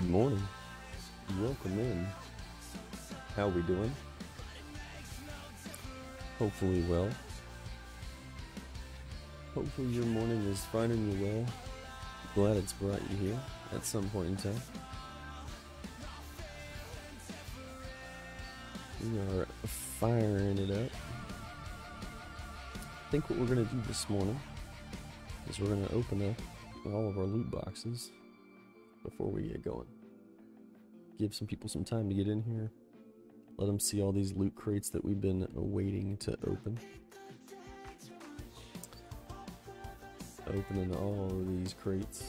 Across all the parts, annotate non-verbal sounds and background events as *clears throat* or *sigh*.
Good morning. Welcome in. How we doing? Hopefully well. Hopefully your morning is finding you well. Glad it's brought you here at some point in time. We are firing it up. I think what we're gonna do this morning is we're gonna open up all of our loot boxes before we get going. Give some people some time to get in here. Let them see all these loot crates that we've been waiting to open. Opening all of these crates.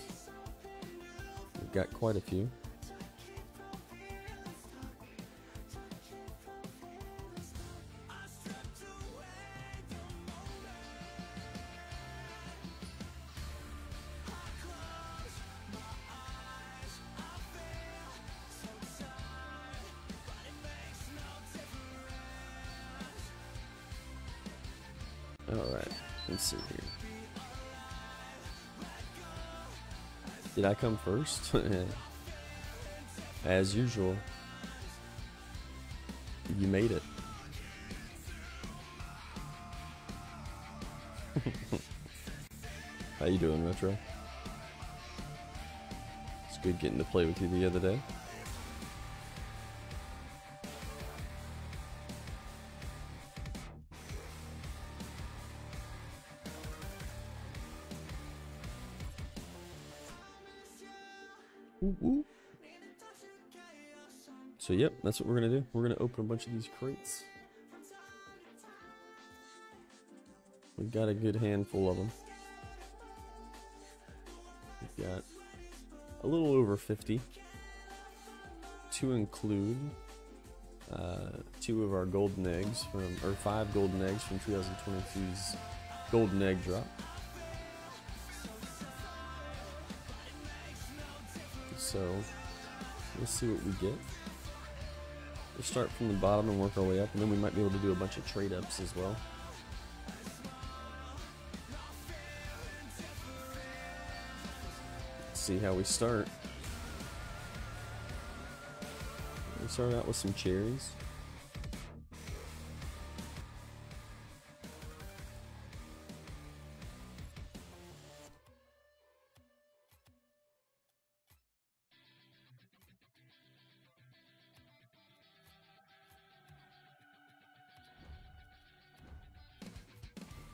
We've got quite a few. Did I come first? *laughs* As usual. You made it. *laughs* How you doing, Retro? It's good getting to play with you the other day. That's what we're gonna do. We're gonna open a bunch of these crates. We've got a good handful of them. We've got a little over 50 to include uh, two of our golden eggs from, or five golden eggs from 2022's golden egg drop. So let's see what we get. We'll start from the bottom and work our way up, and then we might be able to do a bunch of trade ups as well. Let's see how we start. We start out with some cherries.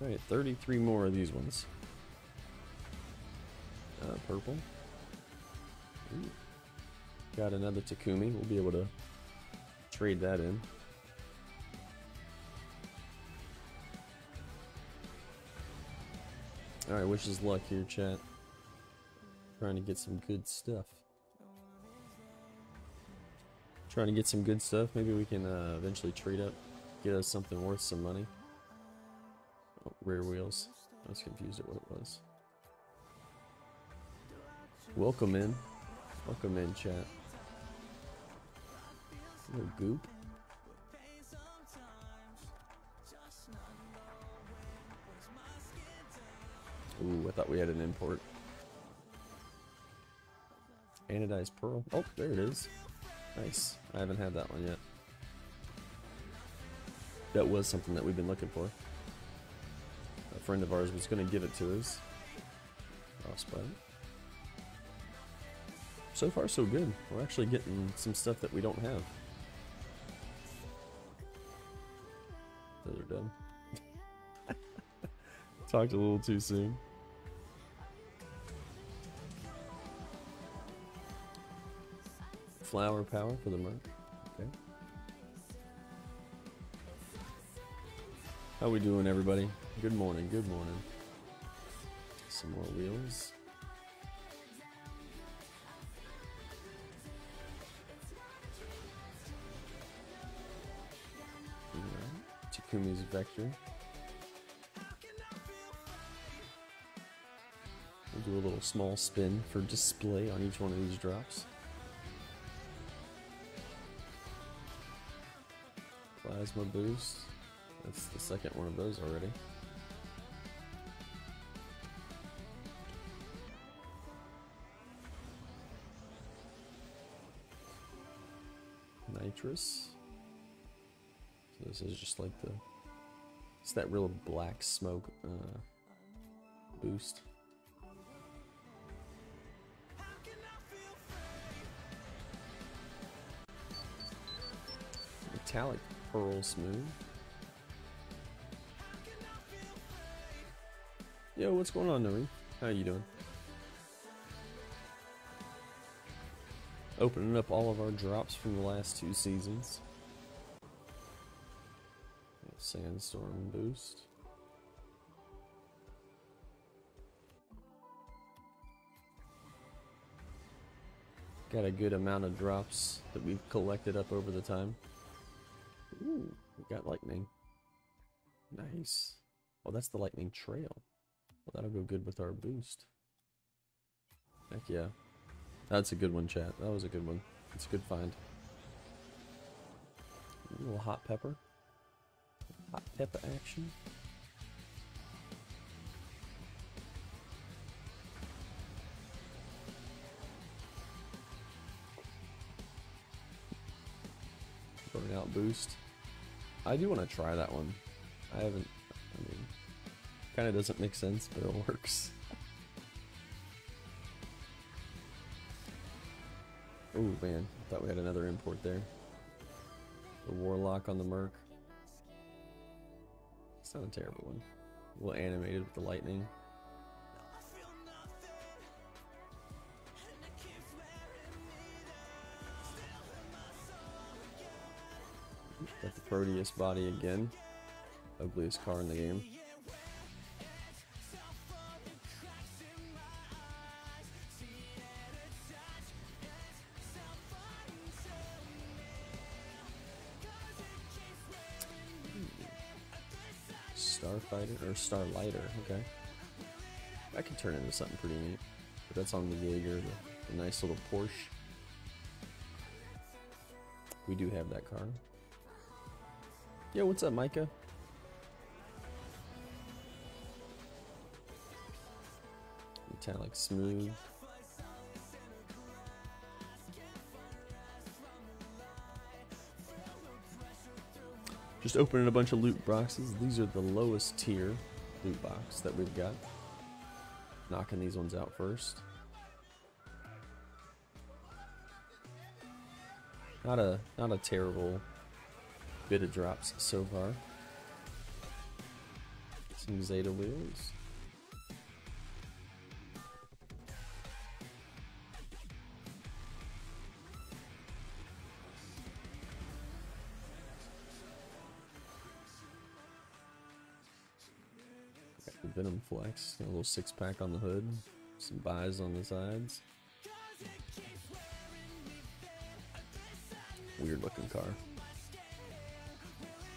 Alright, 33 more of these ones. Uh, purple. Ooh. Got another Takumi. We'll be able to trade that in. Alright, wish us luck here, chat. Trying to get some good stuff. Trying to get some good stuff. Maybe we can uh, eventually trade up, get us something worth some money. Rear wheels. I was confused at what it was. Welcome in. Welcome in, chat. Little goop. Ooh, I thought we had an import. Anodized pearl. Oh, there it is. Nice. I haven't had that one yet. That was something that we've been looking for. Friend of ours was going to give it to us. Frostbite. So far, so good. We're actually getting some stuff that we don't have. Those are done. *laughs* Talked a little too soon. Flower power for the merc. How we doing, everybody? Good morning. Good morning. Some more wheels. Takumi's vector. We'll do a little small spin for display on each one of these drops. Plasma boost. That's the second one of those already. nitrous. So this is just like the it's that real black smoke uh, boost. Metallic pearl smooth. Yo, what's going on, Nuri? How you doing? Opening up all of our drops from the last two seasons. Sandstorm boost. Got a good amount of drops that we've collected up over the time. Ooh, we got lightning. Nice. Oh, that's the lightning trail. Well, that'll go good with our boost. Heck yeah. That's a good one, chat. That was a good one. It's a good find. A little hot pepper. Hot pepper action. Burnout boost. I do want to try that one. I haven't. Kind of doesn't make sense, but it works. oh man, thought we had another import there. The Warlock on the Merc. It's not a terrible one. A little animated with the lightning. Got the Proteus body again. Ugliest car in the game. Or Starlighter, okay. That could turn into something pretty neat. But that's on the Jaeger, the, the nice little Porsche. We do have that car. Yo, what's up, Micah? Metallic smooth. Just opening a bunch of loot boxes. These are the lowest tier loot box that we've got. Knocking these ones out first. Not a not a terrible bit of drops so far. Some Zeta wheels. A little six pack on the hood, some buys on the sides. Weird looking car.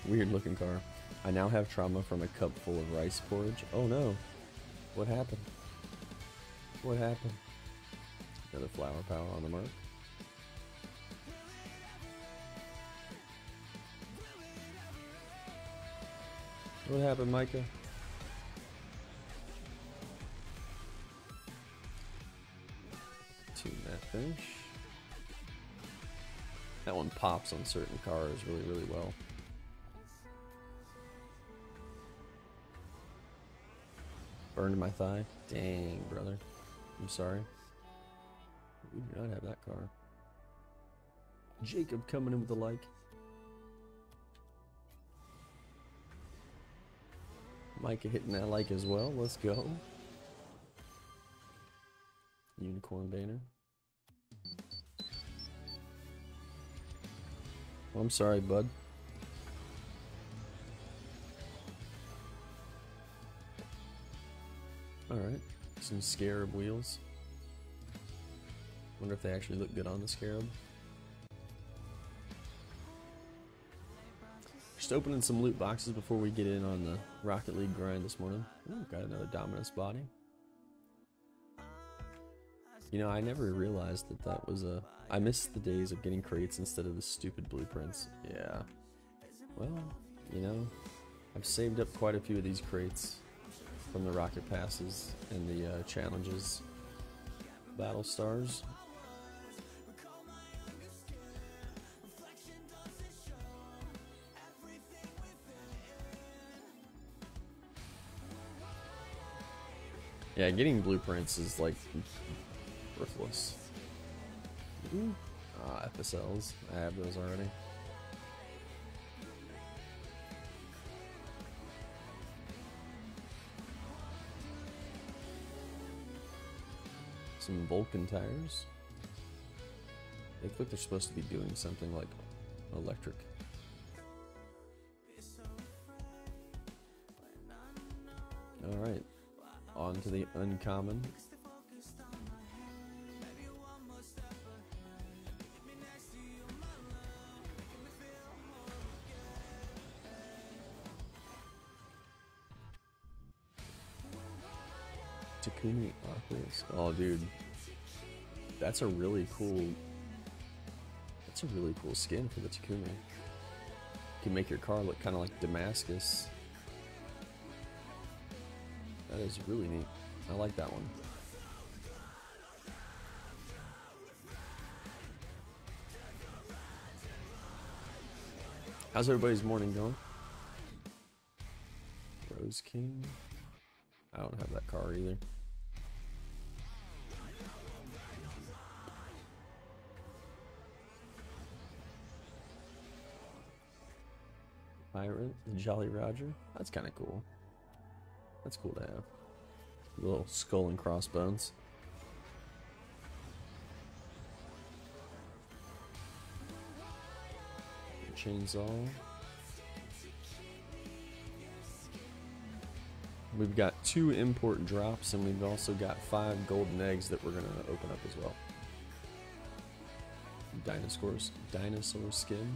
Weird looking car. I now have trauma from a cup full of rice porridge. Oh no. What happened? What happened? Another flower power on the mark. What happened, Micah? Finish. That one pops on certain cars really, really well. Burned my thigh. Dang, brother. I'm sorry. We do not have that car. Jacob coming in with a like. Micah hitting that like as well. Let's go. Unicorn banner. I'm sorry, bud. Alright, some scarab wheels. Wonder if they actually look good on the scarab. Just opening some loot boxes before we get in on the Rocket League grind this morning. Ooh, got another Dominus body. You know, I never realized that that was a... I missed the days of getting crates instead of the stupid blueprints. Yeah. Well, you know, I've saved up quite a few of these crates from the rocket passes and the uh, challenges. Battle stars. Yeah, getting blueprints is like worthless. Ooh. Ah, FSLs. I have those already. Some Vulcan tires. They look like they're supposed to be doing something like electric. Alright, on to the uncommon. Takumi Aquas. Oh, dude. That's a really cool... That's a really cool skin for the Takumi. You can make your car look kind of like Damascus. That is really neat. I like that one. How's everybody's morning going? Rose King? I don't have that car either. The Jolly Roger. That's kind of cool. That's cool to have. Little skull and crossbones. Chainsaw. We've got two import drops, and we've also got five golden eggs that we're gonna open up as well. Dinosaurs, dinosaur skin.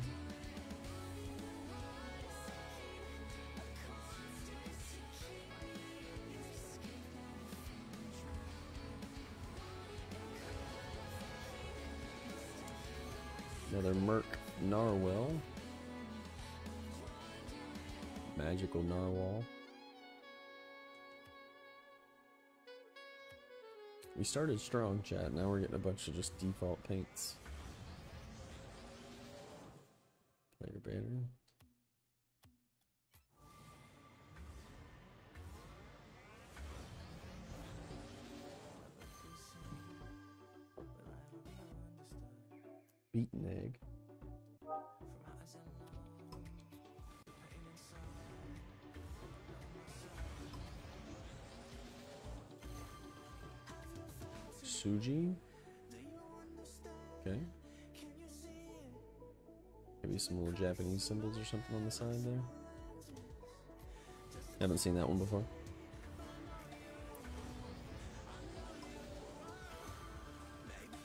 Another Merc Narwhal. Magical Narwhal. We started strong, chat. Now we're getting a bunch of just default paints. Player banner. Suji. Okay. Maybe some little Japanese symbols or something on the side there. Haven't seen that one before.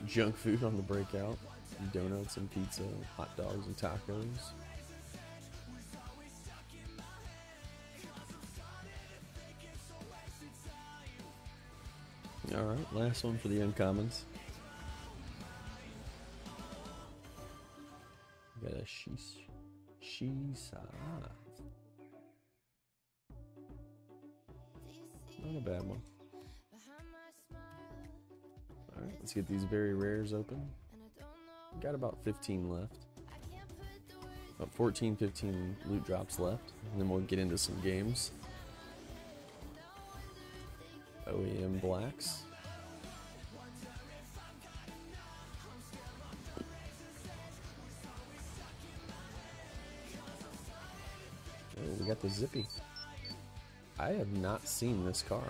Junk food on the breakout. Donuts and pizza, hot dogs and tacos. Last one for the uncommons. We got a sheesh. Shisa. Not a bad one. Alright, let's get these very rares open. Got about 15 left. About 14, 15 loot drops left. And then we'll get into some games. OEM blacks. The Zippy. I have not seen this car.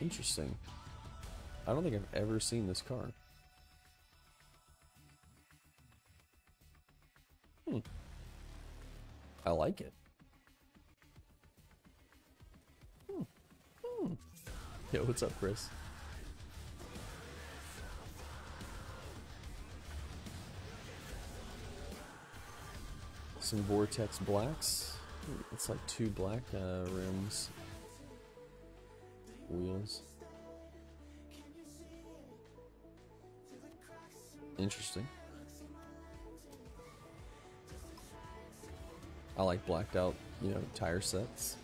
Interesting. I don't think I've ever seen this car. Hmm. I like it. Hmm. Hmm. Yo, what's up, Chris? Some Vortex Blacks. It's like two black uh, rims. Wheels. Interesting. I like blacked out, you know, tire sets.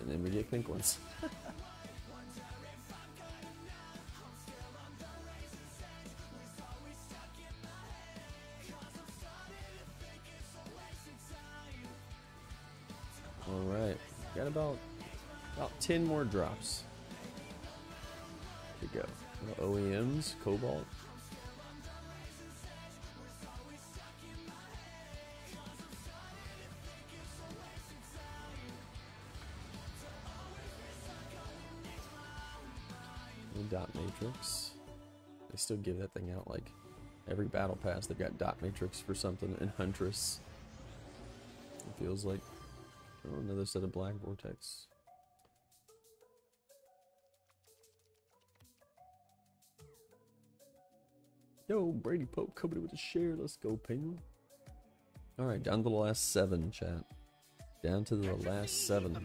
And then we get pink ones. *laughs* 10 more drops. Here we go. OEMs, Cobalt. Dot matrix. They still give that thing out like every battle pass. They've got dot matrix for something and Huntress. It feels like oh, another set of black vortex. Yo, Brady Pope coming in with a share. Let's go, Penguin. All right, down to the last seven, chat. Down to the last seven.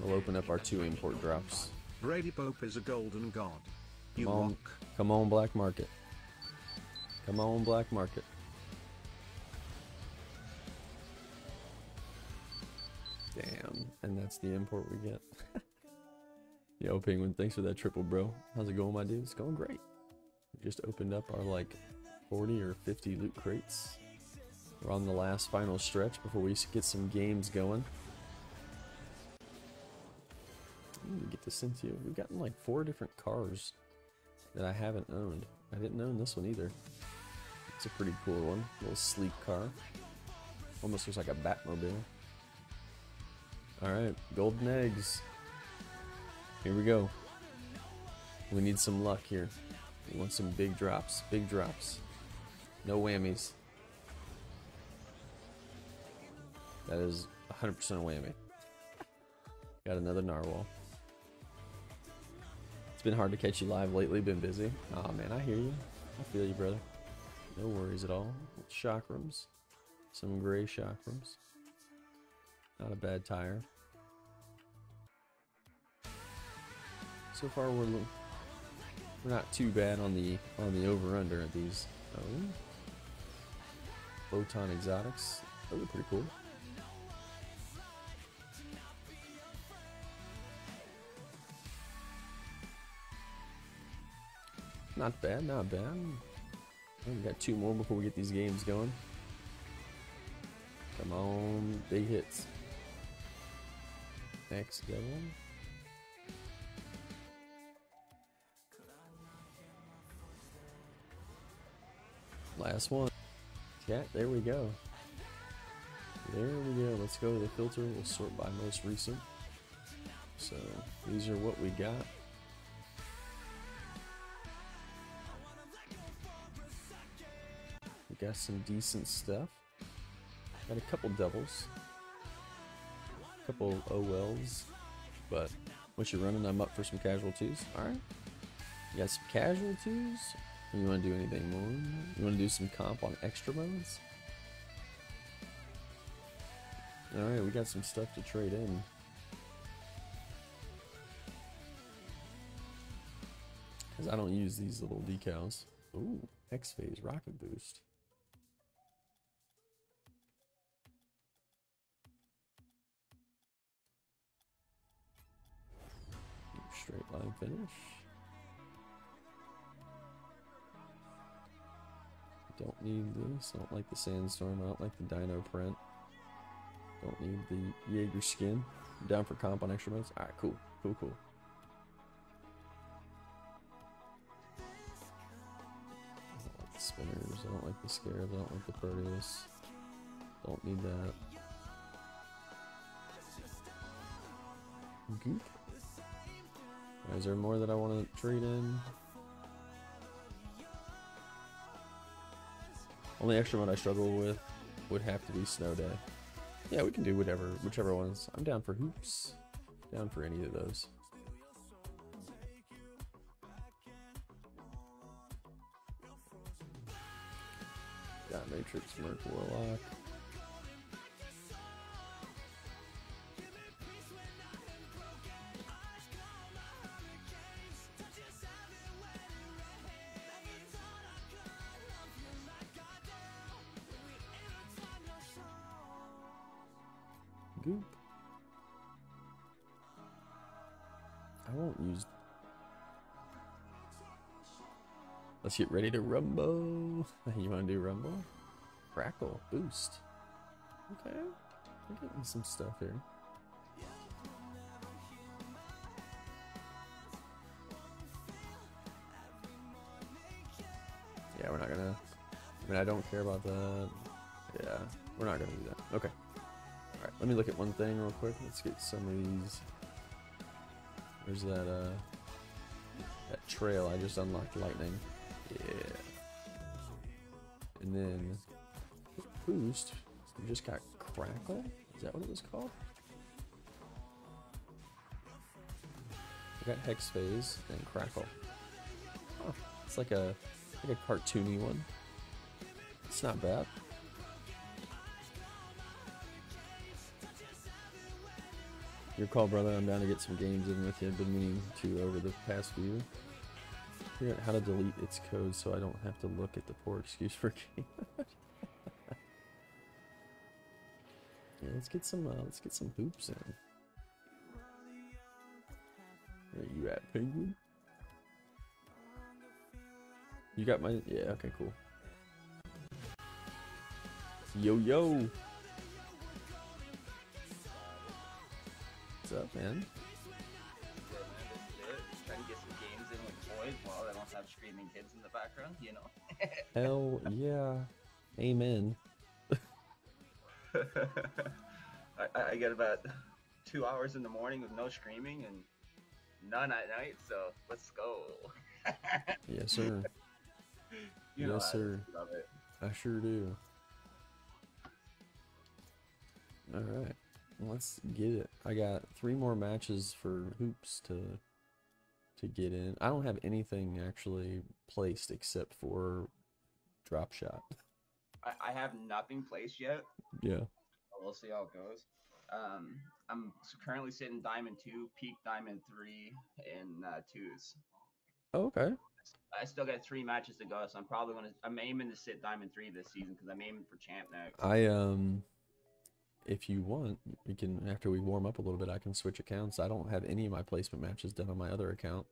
We'll open up our two import drops. Brady Pope is a golden god. You Come on, walk. come on, black market. Come on, black market. Damn, and that's the import we get. *laughs* Yo, Penguin, thanks for that triple, bro. How's it going, my dude? It's going great. We just opened up our like 40 or 50 loot crates. We're on the last final stretch before we get some games going. Get the Cynthia. We've gotten like four different cars that I haven't owned. I didn't own this one either. It's a pretty cool one. little sleek car. Almost looks like a Batmobile. Alright, golden eggs. Here we go. We need some luck here. We want some big drops. Big drops. No whammies. That is 100% a whammy. Got another narwhal. It's been hard to catch you live lately, been busy. Oh man, I hear you. I feel you, brother. No worries at all. Chakrams. Some gray chakrams. Not a bad tire. So far we're we're not too bad on the on the over under at these. Oh. Photon exotics. Those are pretty cool. Not bad, not bad. Oh, we got two more before we get these games going. Come on, big hits. Next devil. Last one. Yeah, there we go. There we go. Let's go to the filter. We'll sort by most recent. So these are what we got. We got some decent stuff. Got a couple doubles. A couple OLs. But once you're running? I'm up for some casualties. Alright. You got some casualties? You want to do anything more? You want to do some comp on extra modes? Alright, we got some stuff to trade in. Because I don't use these little decals. Ooh, Hexphase Rocket Boost. Straight line finish. Don't need this. I don't like the sandstorm. I don't like the dino print. Don't need the Jaeger skin. Down for comp on extra modes. Alright, cool. Cool, cool. I don't like the spinners. I don't like the scarabs. I don't like the Proteus. Don't need that. Goop. Is there more that I want to trade in? Only extra one I struggle with would have to be Snow Day. Yeah, we can do whatever, whichever ones. I'm down for hoops. Down for any of those. Got Matrix, Merc, Warlock. Let's get ready to rumble. *laughs* You want to do rumble? Crackle, boost. Okay, we're getting some stuff here. Yeah, we're not gonna. I mean, I don't care about that. Yeah, we're not gonna do that. Okay. All right, let me look at one thing real quick. Let's get some of these. Where's that? Uh, that trail I just unlocked. Lightning. Then boost. We just got crackle. Is that what it was called? We got hex phase and crackle. Huh. It's like a like a cartoony one. It's not bad. Your call, brother. I'm down to get some games in with you. I've been meaning to over the past few. Figure out how to delete its code so I don't have to look at the poor excuse for *laughs* game. yeah, let's get some. Uh, let's get some hoops in. Where you at, penguin? You got my yeah. Okay, cool. Yo yo. What's up, man? Have screaming kids in the background, you know. *laughs* Hell yeah. Amen. *laughs* I, I get about two hours in the morning with no screaming and none at night, so let's go. *laughs* Yes, sir. you Yes, I sir. Love it. I sure do. All right, let's get it. I got three more matches for hoops to to get in. I don't have anything actually placed except for drop shot. I, I have nothing placed yet. Yeah. We'll see how it goes. Um, I'm currently sitting diamond two, peak diamond three, and uh, twos. Oh, okay. I still got three matches to go, so I'm probably gonna. I'm aiming to sit diamond three this season because I'm aiming for champ now. I um, if you want, we can after we warm up a little bit. I can switch accounts. I don't have any of my placement matches done on my other account.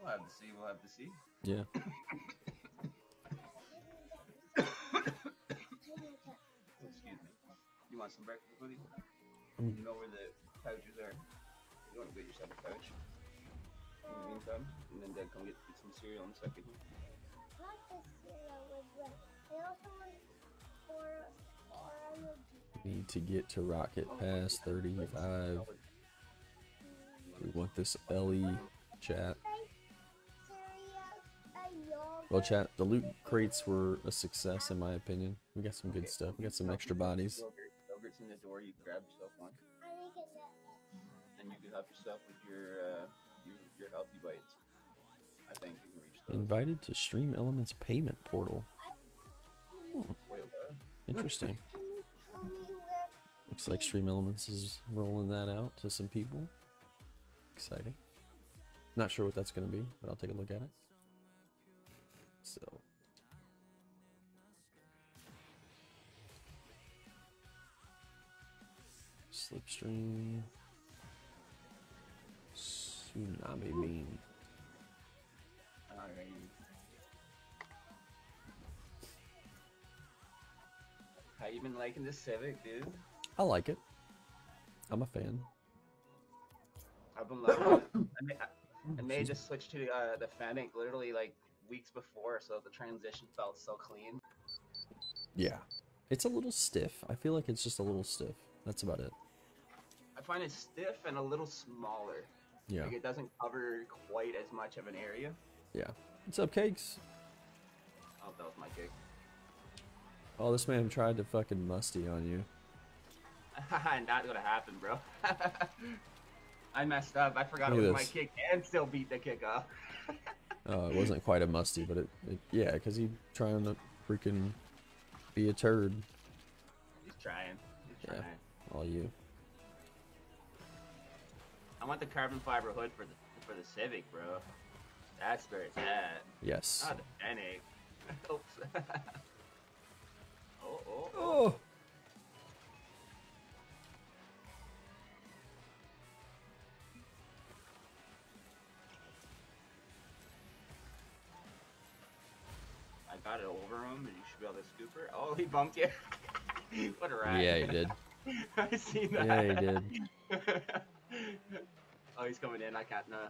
We'll have to see. We'll have to see. Yeah. Excuse me. You want some breakfast, buddy? Mm. You know where the couches are. You want to get yourself a couch in the meantime, and then Dad come get, get some cereal in a second. like the cereal with bread. I also want for Oreo Need to get to Rocket Pass 35. We want this LE chat. cereal, a yogurt. Well, chat, the loot crates were a success in my opinion. We got some good stuff. We got some extra bodies. Yogurt's in the door. You grab yourself one, I'm making that. and you can help yourself with your uh, your, your healthy bites. I think you can reach those. Invited to Stream Elements payment portal. What? Interesting. Looks like Stream Elements is rolling that out to some people. Exciting. Not sure what that's going to be, but I'll take a look at it. So. Slipstream. Tsunami beam. Alright. How you been liking this Civic, dude? I like it. I'm a fan. I've been loving it. I made, I made the switch to uh, the Fennec literally like weeks before, so the transition felt so clean. Yeah. It's a little stiff. I feel like it's just a little stiff. That's about it. I find it stiff and a little smaller. Yeah. Like it doesn't cover quite as much of an area. Yeah. What's up, cakes? Oh, that was my cake. Oh, this man tried to fucking musty on you. *laughs* Not gonna happen, bro. *laughs* I messed up. I forgot Look it was my kick and still beat the kick off. *laughs* Uh, it wasn't quite a musty, but it, it yeah, because he trying to freaking be a turd. He's trying. He's Yeah. trying. All you. I want the carbon fiber hood for the for the Civic, bro. That's where it's at. Yes. Not the Fennec. Oops. oh, oh, oh. Oh. Should be able to scoop. Oh, he bumped you. *laughs* what a rat. Yeah, he did. *laughs* I see that. Yeah, he did. *laughs* oh, he's coming in. I can't. Uh...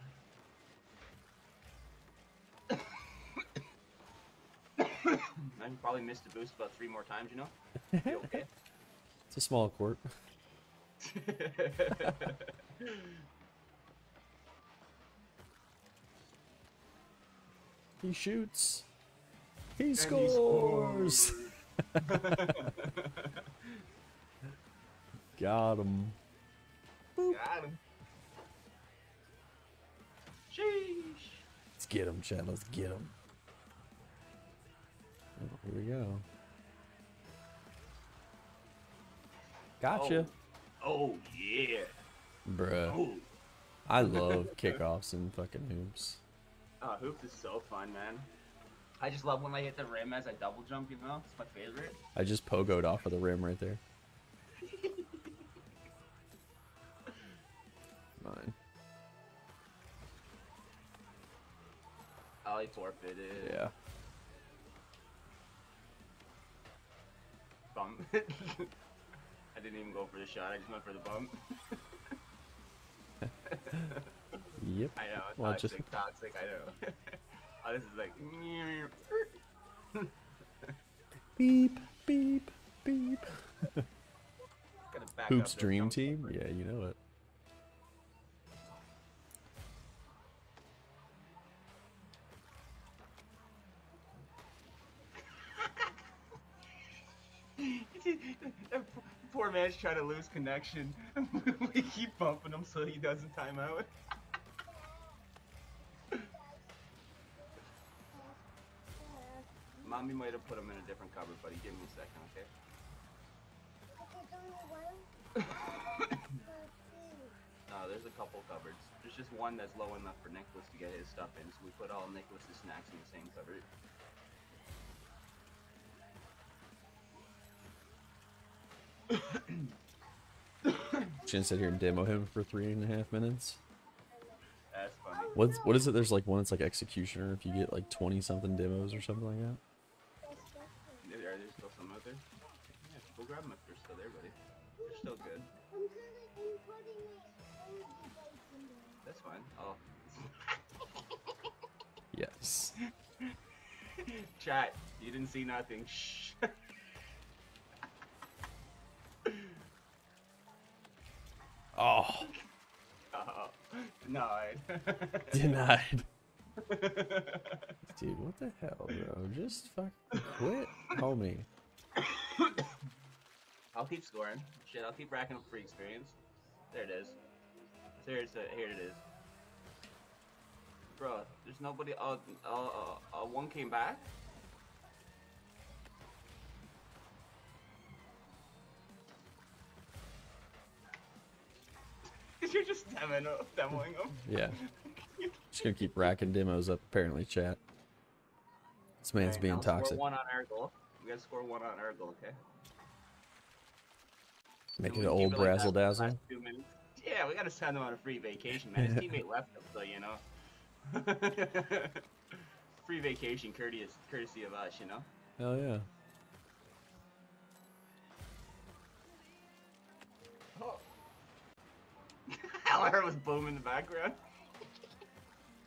fine. Probably missed the boost about three more times, you know? Be okay. It's a small court. He shoots. He he scores. *laughs* Got him. Got him. Sheesh. Let's get him, Chad. Let's get him. Oh, here we go. Gotcha, Oh, oh yeah. bruh. Oh. I love kickoffs and fucking hoops. Ah, oh, hoops is so fun, man. I just love when I hit the rim as I double jump. You know, it's my favorite. I just pogoed off of the rim right there. *laughs* Mine. Ali forfeited. Yeah. Bump. *laughs* I didn't even go for the shot. I just went for the bump. *laughs* Yep. I know. Well, Toxic, just- toxic. I know. Oh, this is like. Beep, beep, beep. Hoops Dream Team? over. Yeah, you know it. *laughs* Poor man's trying to lose connection. *laughs* we keep bumping him so he doesn't time out. Mommy might have put him in a different cupboard, buddy. Give me a second, okay? No, *laughs* uh, there's a couple cupboards. There's just one that's low enough for Nicholas to get his stuff in, so we put all Nicholas's snacks in the same cupboard. *coughs* Should sit here and demo him for three and a half minutes. That's funny. What's what is it? There's like one that's like executioner. If you get like twenty something demos or something like that. Are there still some out there? Yeah, go grab them if they're still there, buddy. They're still good. That's fine. Oh. *laughs* Yes. *laughs* Chat, you didn't see nothing. Shh. *laughs* Oh, oh, denied. denied. Dude, what the hell, bro? Just fucking quit, homie. I'll keep scoring. Shit, I'll keep racking up free experience. There it is. There it's uh, here it is. Bro, there's nobody. Uh, uh, uh, uh, one came back. *laughs* You're just demoing, demoing them. Yeah. Just gonna keep racking demos up. Apparently, chat. This man's Okay, being toxic. one on our goal. We gotta score one on our goal, okay? It an old like brazzle for dazzle. Yeah, we gotta send him on a free vacation, man. His teammate left him, so you know. *laughs* free vacation, courteous, courtesy of us, you know. Hell yeah. Oh. *laughs* Heller was booming in the background.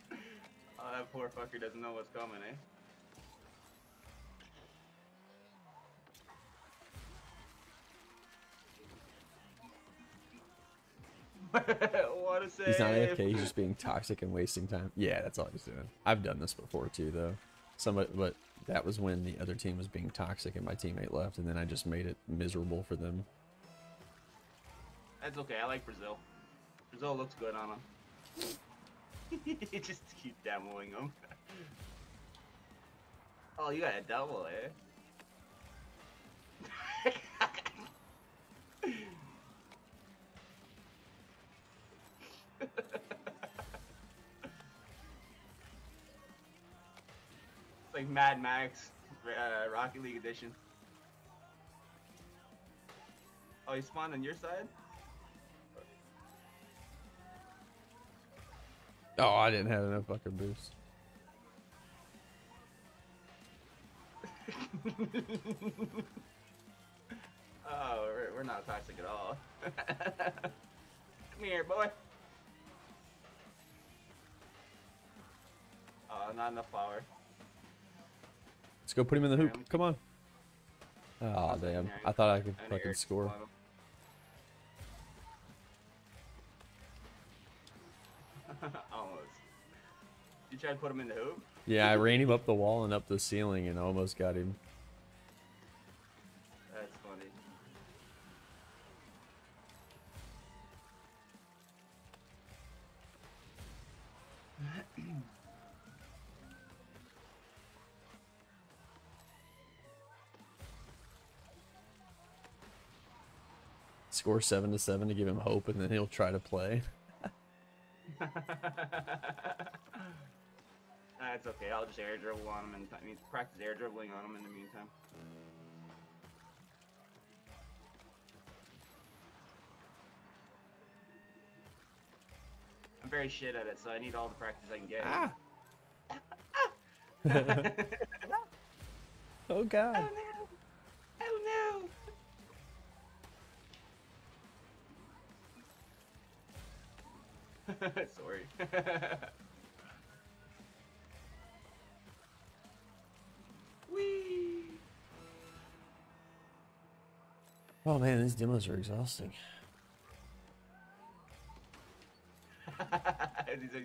*laughs* oh, that poor fucker doesn't know what's coming, eh? What a save! He's not AFK. He's just being toxic and wasting time. Yeah, that's all he's doing. I've done this before too, though. Somebody, but that was when the other team was being toxic and my teammate left, and then I just made it miserable for them. That's okay. I like Brazil. Brazil looks good on him. *laughs* just keep demoing him. *laughs* oh, you got a double, eh? It's like Mad Max, uh, Rocket League edition. Oh, he spawned on your side? Oh, I didn't have enough fucking boost. *laughs* Oh, we're, we're not toxic at all. *laughs* Come here, boy. Oh, not enough power. Let's go put him in the hoop. let Come on. Oh damn! yeah. I thought I could fucking score. *laughs* Almost. You tried to put him in the hoop? Yeah, I *laughs* ran him up the wall and up the ceiling and almost got him. Score seven to seven to give him hope, and then he'll try to play. *laughs* That's okay. I'll just air dribble on him and I mean practice air dribbling on him in the meantime. I'm very shit at it, so I need all the practice I can get. Ah! *laughs* *laughs* oh god! Oh no! Oh no! *laughs* Sorry. *laughs* Whee! Oh man, these demos are exhausting. *laughs* these, are,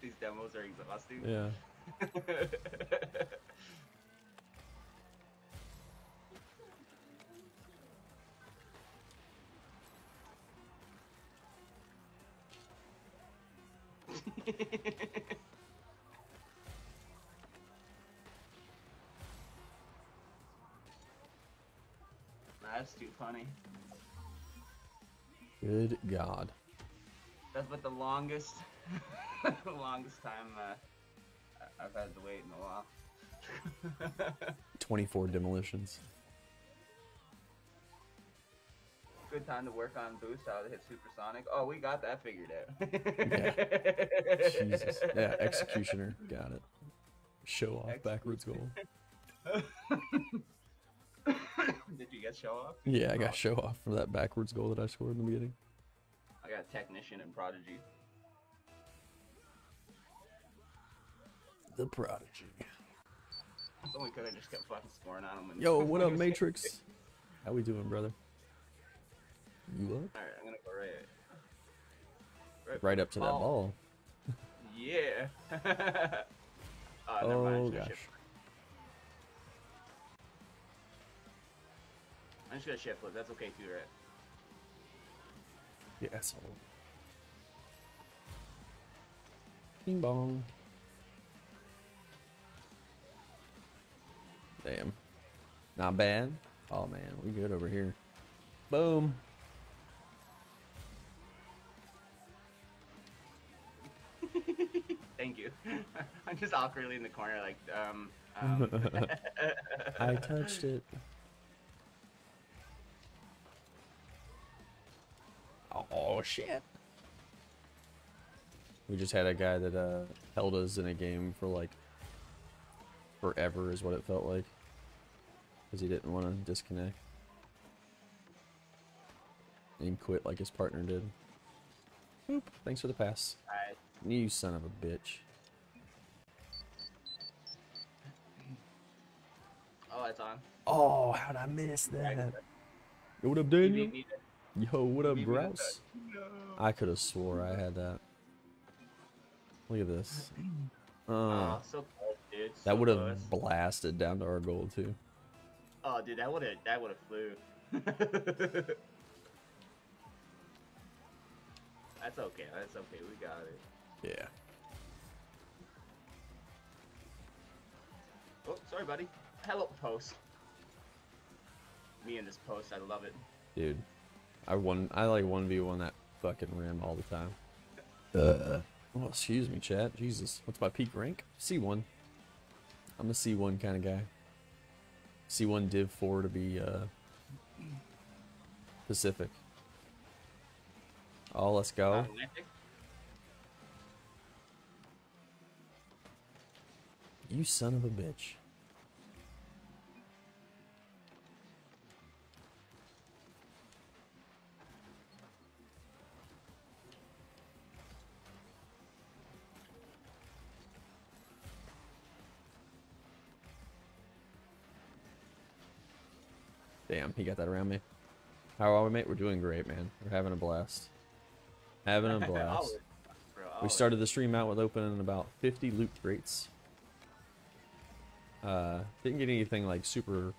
these demos are exhausting. Yeah. *laughs* That's too funny. Good god. That's but the longest, *laughs* the longest time uh, I've had to wait in a while. *laughs* 24 demolitions. Good time to work on boost how to hit supersonic. Oh, we got that figured out. *laughs* Jesus. Yeah, executioner. Got it. Show off backwards goal. *coughs* Did you get show off? Yeah, I got oh. show off for that backwards goal that I scored in the beginning. I got technician and prodigy. The prodigy. Someone could have just kept fucking scoring on him. Yo, what up, Matrix? How we doing, brother? You up? Alright, I'm gonna go right. Right, Right up to that Oh, ball. Yeah. *laughs* uh, never mind, Oh gosh. I'm just gonna shift flip. That's okay too, right? You asshole. Bing bong. Damn. Not bad. Oh man, we good over here. Boom. *laughs* I'm just awkwardly in the corner, like, um. um *laughs* I touched it. Oh shit. We just had a guy that uh, held us in a game for like forever, is what it felt like. Because he didn't want to disconnect. And quit like his partner did. Boop. Thanks for the pass. Alright. You son of a bitch. It's on. Oh, how'd I miss that? Yo, what up, You Daniel? beat me to- Yo, what up, beat Grouse? I could have swore I had that. Look at this. Uh, Oh, so close, dude. so that would have blasted down to our goal too. Oh, dude, that would have that would have flew. *laughs* That's okay. That's okay. We got it. Yeah. Oh, sorry, buddy. Hello, post. Me in this post, I love it. Dude, I won. I like one v one that fucking rim all the time. Uh. Oh, excuse me, chat. Jesus, what's my peak rank? C one. I'm a C one kind of guy. C one Div four to be uh Pacific. Oh, let's go. Atlantic? You son of a bitch. Damn, he got that around me. How are we, mate? We're doing great, man. We're having a blast. Having a *laughs* blast. Bro, We started the stream out with opening about 50 loot crates. Uh, didn't get anything like super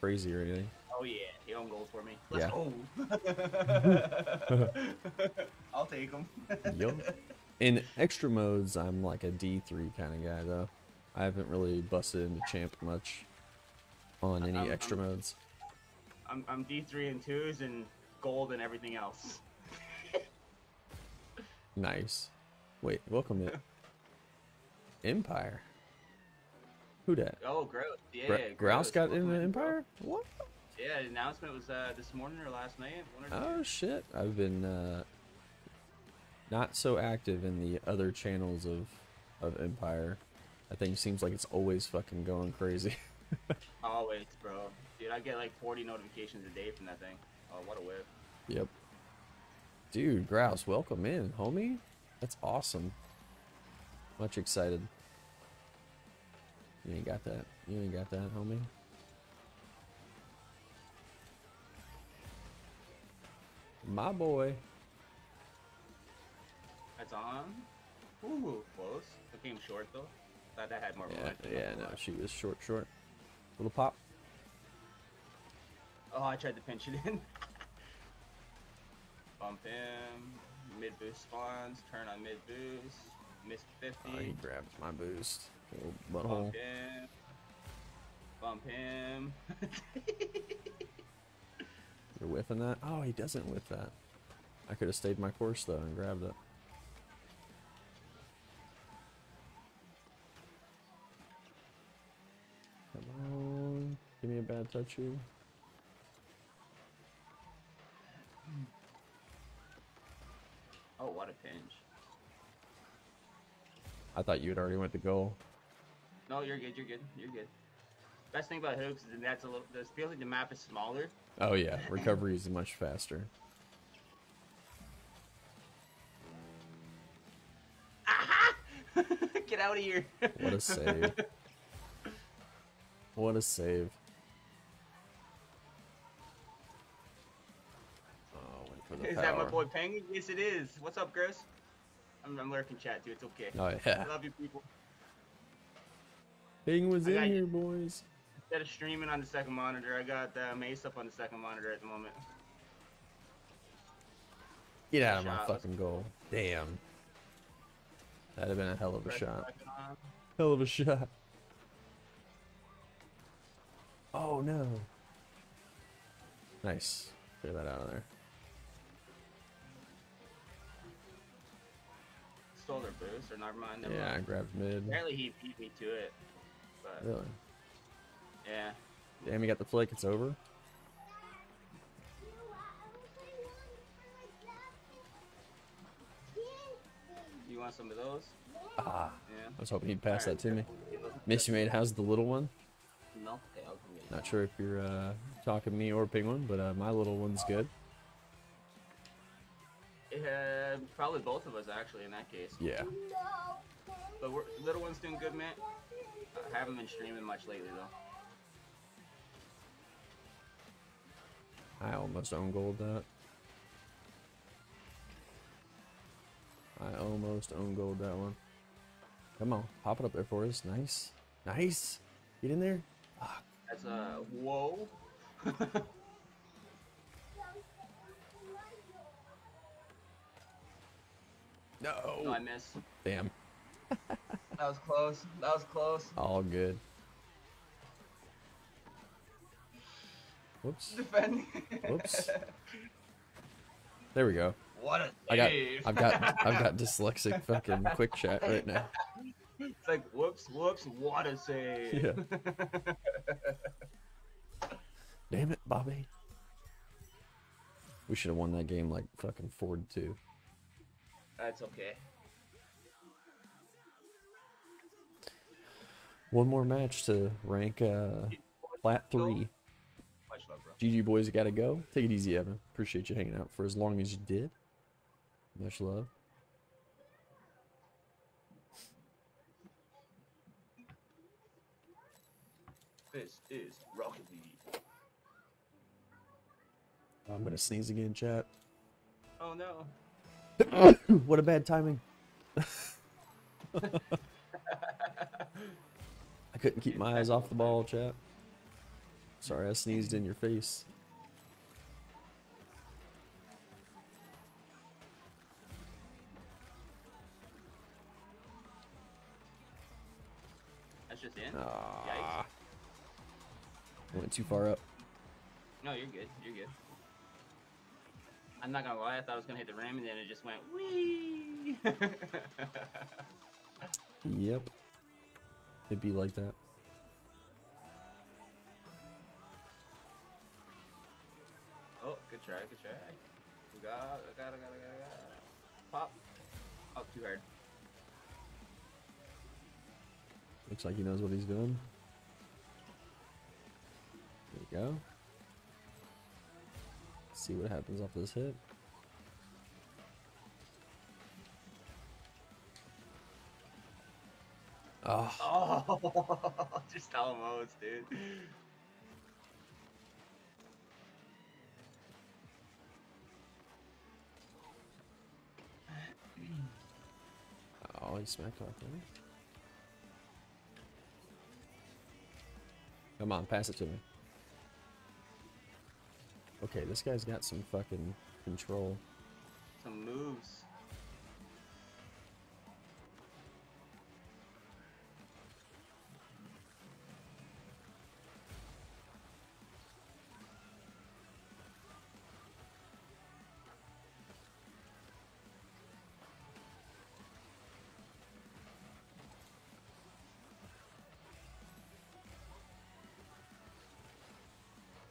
crazy or anything. Oh yeah, he own gold for me. Let's Yeah. go. *laughs* I'll take him. Yup. In extra modes, I'm like a D3 kind of guy, though. I haven't really busted into champ much on any I'm- extra I'm- modes. I'm I'm D three and twos and gold and everything else. *laughs* Nice. Wait, welcome to *laughs* Empire. Who that? Oh, gross. Yeah, Gra- Grouse got welcome in the bro. Empire? What? Yeah, the announcement was uh, this morning or last night. One or two. Oh shit! I've been uh, not so active in the other channels of of Empire. I think seems like it's always fucking going crazy. *laughs* *laughs* Always, bro. Dude, I get like 40 notifications a day from that thing. Oh, what a whip. yep. Dude, Grouse, welcome in, homie. That's awesome. Much excited. You ain't got that. You ain't got that, homie. My boy. That's on. Ooh, close. It came short though. Thought that had more Yeah, momentum. yeah, no, she was short, short. Little pop. Oh, I tried to pinch it in. *laughs* Bump him. Mid boost spawns. Turn on mid boost. Missed 50. Oh, he grabbed my boost. Little butthole. Bump him. Bump him. *laughs* You're whiffing that? Oh, he doesn't whiff that. I could have stayed my course though and grabbed it. Touch here. oh, what a pinch. I thought you had already went to goal. No, you're good. You're good. You're good. Best thing about hoops is that that's a little. This feels like the map is smaller. Oh yeah, recovery is much faster. *laughs* Get out of here. What a save. *laughs* what a save. Wait for the Is that my boy Penguin? Yes, it is. What's up, Chris? I'm, I'm lurking chat too. It's okay. Oh yeah. I love you, people. Ping was in here, boys. Instead of streaming on the second monitor, I got uh, Mace up on the second monitor at the moment. Get out of my Shot. fucking goal. Damn. That'd have been a hell of a Press shot. Hell of a shot. Oh no. Nice. Clear that out of there. Stole their boost, or never mind. Never Yeah, I grabbed mid. Apparently he beat me to it. But Really? yeah. Damn, you got the flick. It's over. You want some of those? Ah. Yeah. I was hoping he'd pass that to me. Miss you made how's the little one? No. Okay, I'll come. Not sure if you're uh, talking me or Penguin, but uh, my little one's good. Uh, probably both of us actually in that case. Yeah. But we're, little one's doing good, man. I haven't been streaming much lately though. I almost own gold that. I almost own gold that one. Come on, pop it up there for us. Nice. Nice. Get in there. Fuck. That's uh, whoa. *laughs* No. no, I missed. Damn. *laughs* That was close. That was close. All good. Whoops. Defending. Whoops. There we go. what a I got save. I've got I've got dyslexic fucking quick chat *laughs* right now. It's like whoops, whoops. What a save. Yeah. *laughs* Damn it, Bobby. We should have won that game like fucking four to two. That's okay. One more match to rank uh plat three. Much love, bro. GG boys gotta go. Take it easy, Evan. Appreciate you hanging out for as long as you did. Much love. This is Rocket League. I'm gonna sneeze again, chat. Oh no. *coughs* what a bad timing. I couldn't keep my eyes off the ball, chat. Sorry, I sneezed in your face. That's just in. Ah. Went too far up. No, you're good. You're good. I'm not gonna lie. I thought I was gonna hit the rim, and then it just went wee. *laughs* Yep. It'd be like that. oh, good try. Good try. We got. I got. I got. I got. I got. Pop. Oh, too hard. Looks like he knows what he's doing. There you go. See what happens off this hit. Oh, Oh, *laughs* just almost, dude. oh, he smacked off there. Come on, pass it to me. Okay, this guy's got some fucking control. Some moves.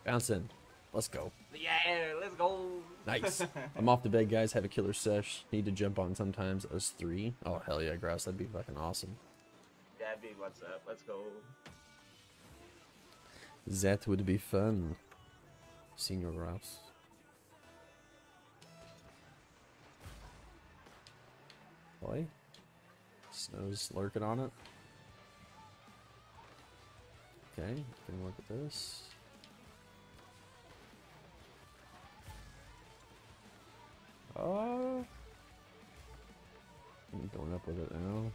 Bouncing. Let's go. Yeah, let's go. Nice. *laughs* I'm off to bed, guys. Have a killer sesh. Need to jump on sometimes. Us three. Oh hell yeah, grass. That'd be fucking awesome. Dad, big, what's up? Let's go. That would be fun. Senior Rouse. Boy. Snow's lurking on it. Okay, can look at this. Oh. I'm going up with it now.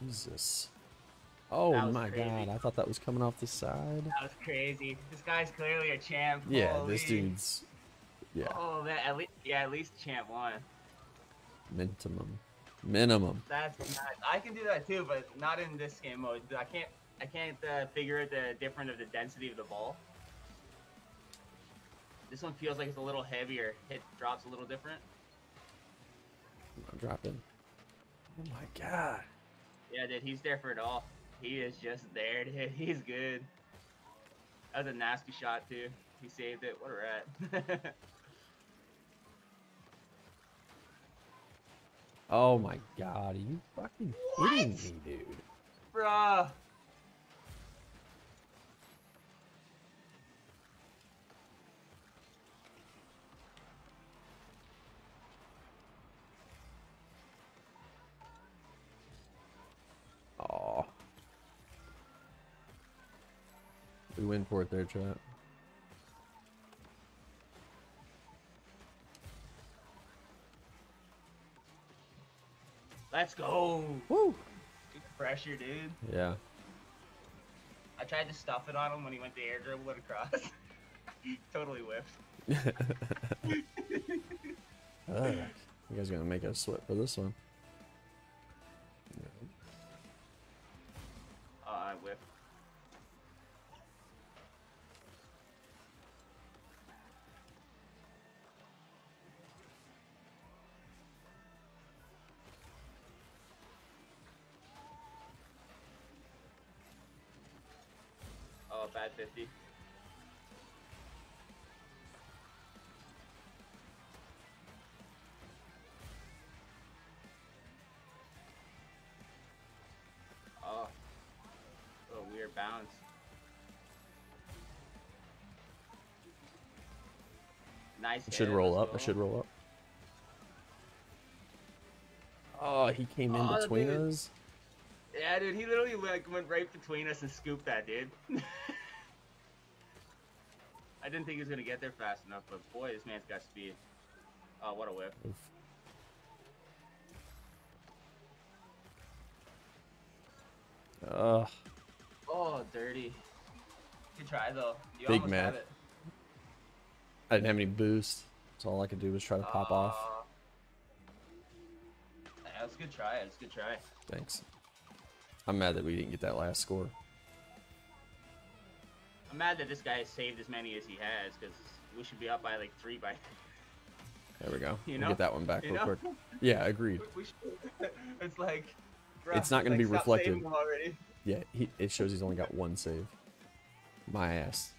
Jesus. Oh my crazy. god, I thought that was coming off the side. That was crazy. This guy's clearly a champ. Yeah, Holy. this dude's yeah, Oh man, at least yeah, at least champ one. minimum. Minimum. That's nice. I can do that too, but not in this game mode. I can't. I can't uh, figure out the difference of the density of the ball. This one feels like it's a little heavier. Hit drops a little different. I'm dropping. Oh my god. Yeah, dude, he's there for it all. He is just there, *laughs* dude. He's good. That was a nasty shot too. He saved it. What a rat. Oh my god, are you fucking kidding me, dude? Bruh. We win for it there, chat. Let's go. Woo! Good pressure, dude. Yeah. I tried to stuff it on him when he went to air dribble it across. *laughs* totally whiffed. *laughs* Ugh. You guys are gonna make us sweat for this one. Oh, I whiffed. Nice. It should hit, roll up. go. It should roll up. Oh, he came in Oh, between dude. us. Yeah, dude, he literally like went right between us and scooped that, dude. *laughs* I didn't think he was gonna get there fast enough, but boy, this man's got speed. Oh, what a whip. Oof. Ugh. Oh, dirty. Good try though. You Big man. I didn't have any boost, so all I could do was try to pop off. Uh, Yeah, that's a good try. That's a good try. Thanks. I'm mad that we didn't get that last score. I'm mad that this guy has saved as many as he has because we should be up by like three by. There we go. *laughs* You We'll know? get that one back You real know? quick. Yeah, agreed. *laughs* *laughs* It's like. It's not gonna be stop reflected. saving him already. Yeah, he, it shows he's only got one save. My ass.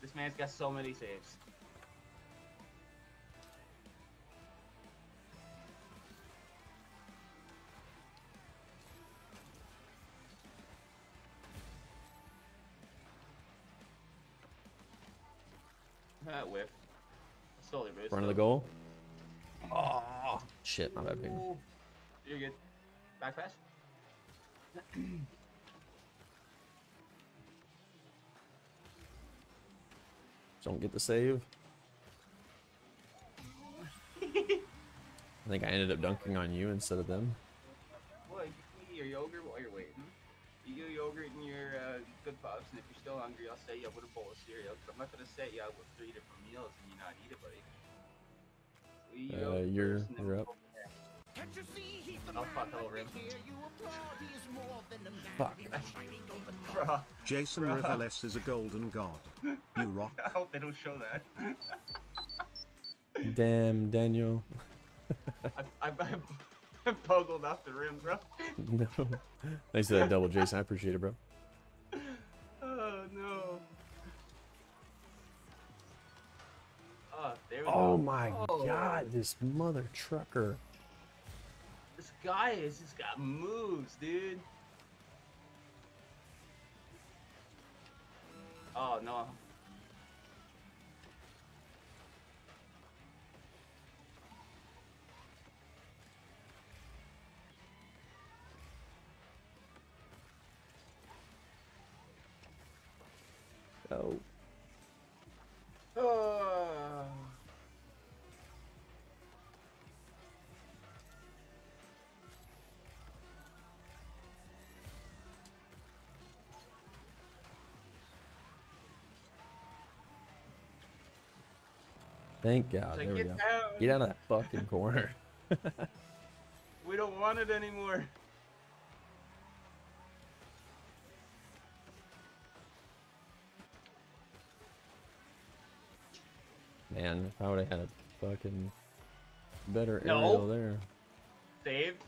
This man's got so many saves. That whiff. Stole your boost. Front of the goal. Oh shit, my bad. Ooh. You're good. Back pass. *clears throat* Don't get the save. I think I ended up dunking on you instead of them. Well, you can eat your yogurt while you're waiting. You get your yogurt and your uh, good puffs, and if you're still hungry, I'll set you up with a bowl of cereal. Cause I'm not gonna set you up with three different meals and you not eat it, buddy. We eat Uh, you're- first, and then you're up. Go from there. I'll fuck over him. Fuck. *laughs* Bruh, Jason Bruh. Rivales is a golden god. You *laughs* rock. I hope they don't show that. *laughs* Damn, Daniel. I, I, I poggled off the rim, bro. no. Thanks for that double, Jason. I appreciate it, bro. Oh no. Oh, there we Oh go. my Oh. god, this mother trucker. Guy has just got moves, dude. Oh no. Oh. Oh. Thank God. Like, there we get go. down. Get out of that fucking corner. *laughs* *laughs* We don't want it anymore. Man, if I would have had a fucking better No. aerial there. Saved.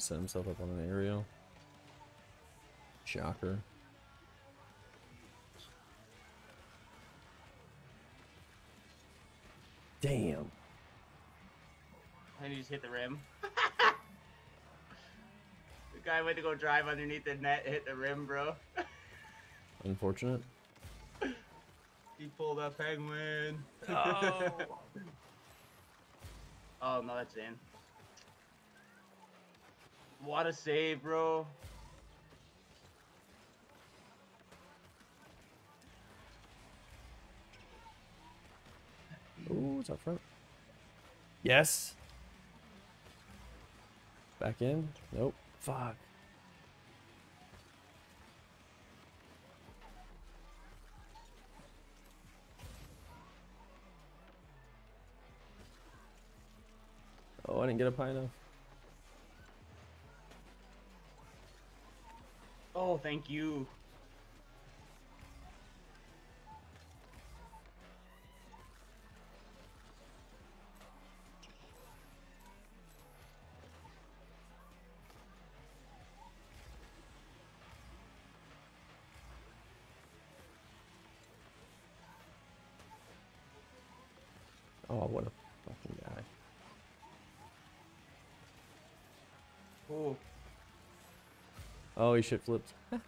Set himself up on an aerial. Shocker. Damn. And he just hit the rim. *laughs* the guy went to go drive underneath the net, hit the rim, bro. *laughs* Unfortunate. He pulled up penguin. Oh. *laughs* oh no, that's in. What a save, bro. Ooh, it's up front. Yes. Back in. Nope. Fuck. Oh, I didn't get up high enough. Oh, thank you. Oh, he shit flipped. *laughs* I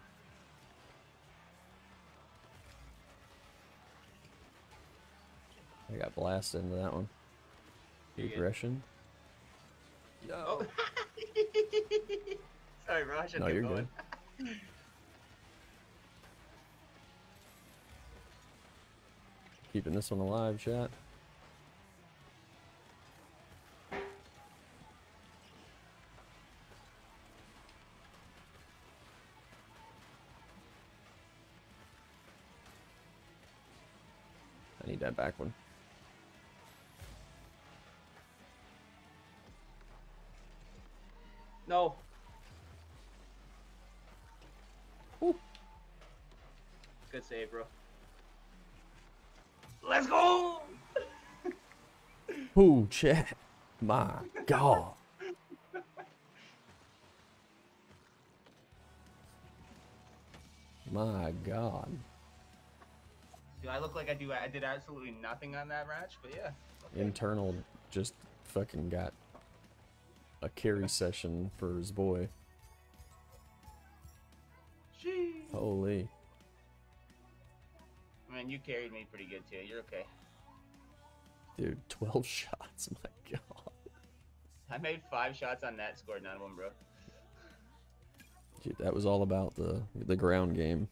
got blasted into that one. The You're aggression. Oh. *laughs* Sorry, Raj. I No, you're going. good. Keeping this one alive, chat. Back one. No. Ooh. Good save, bro. Let's go! *laughs* Ooh, chat. My God. My God. Do I look like I do? I did absolutely nothing on that match, but yeah. okay. Internal just fucking got a carry *laughs* session for his boy. Sheesh. Holy. Man, you carried me pretty good too. You're okay. Dude, *laughs* 12 shots. My God. I made five shots on that, scored none of them, bro. Dude, that was all about the the ground game.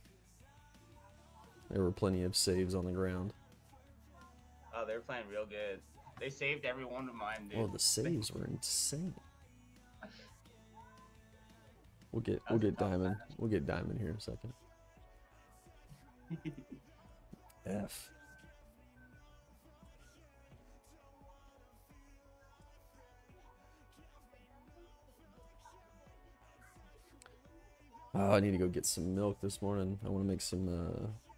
There were plenty of saves on the ground. Oh, they were playing real good. They saved every one of mine, dude. Oh, the saves were insane. We'll get we'll get diamond. match. We'll get diamond here in a second. *laughs* F. Oh, I need to go get some milk this morning. I want to make some. Uh,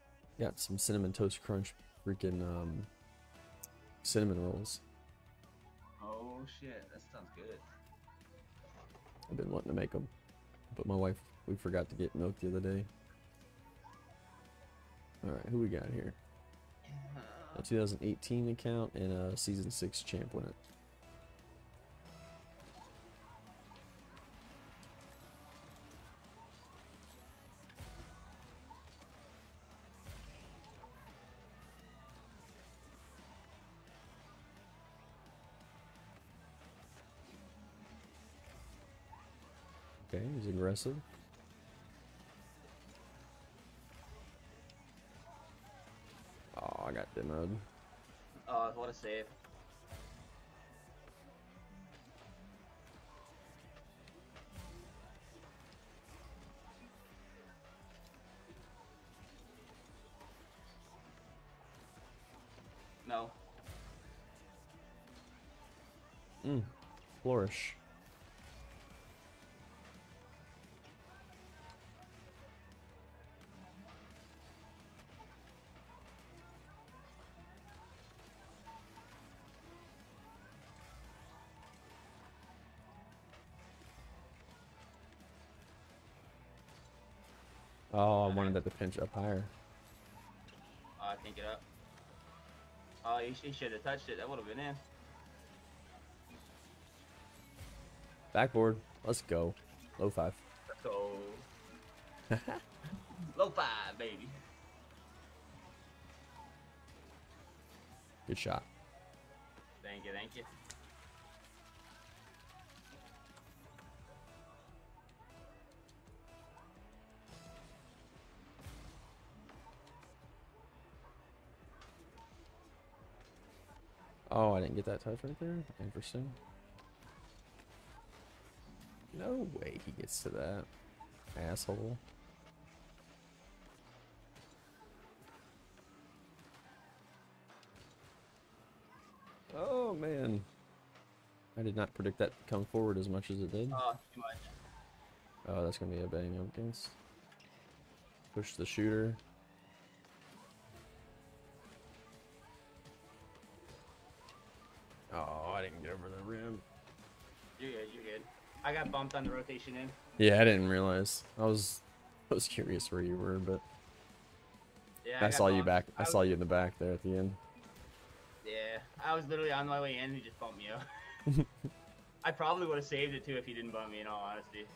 got some cinnamon toast crunch, freaking um, cinnamon rolls. oh shit, that sounds good. I've been wanting to make them, but my wife we forgot to get milk the other day. All right, who we got here? A 2018 account and a season six champ win Okay, he's aggressive. Oh, I got demoed. Oh, what a save. No. Mm, flourish. Oh, I wanted that to pinch up higher. Oh, I can't get up. Oh, he, he should have touched it. That would have been in. Backboard. Let's go. Low five. Let's go. *laughs* Low five, baby. Good shot. Thank you, thank you. Oh, I didn't get that touch right there. Interesting. No way he gets to that. Asshole. Oh man. I did not predict that to come forward as much as it did. Oh, too much. Oh, that's gonna be a bang up against. Push the shooter. I got bumped on the rotation in. Yeah, I didn't realize. I was I was curious where you were, but Yeah, I, got saw you back. I was- saw you in the back there at the end. Yeah, I was literally on my way in. And he just bumped me out. *laughs* I probably would have saved it too if he didn't bump me. In all honesty.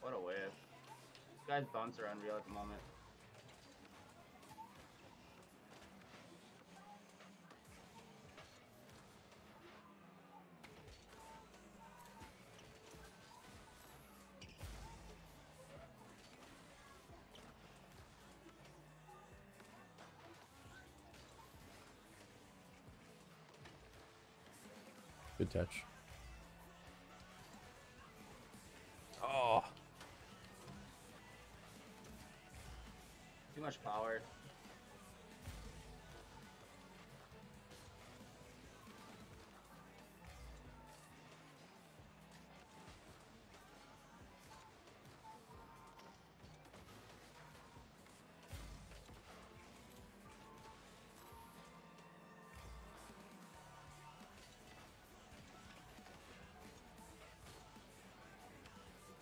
What a whiff. This guy's bumps are unreal at the moment. Good touch. Oh, Too much power.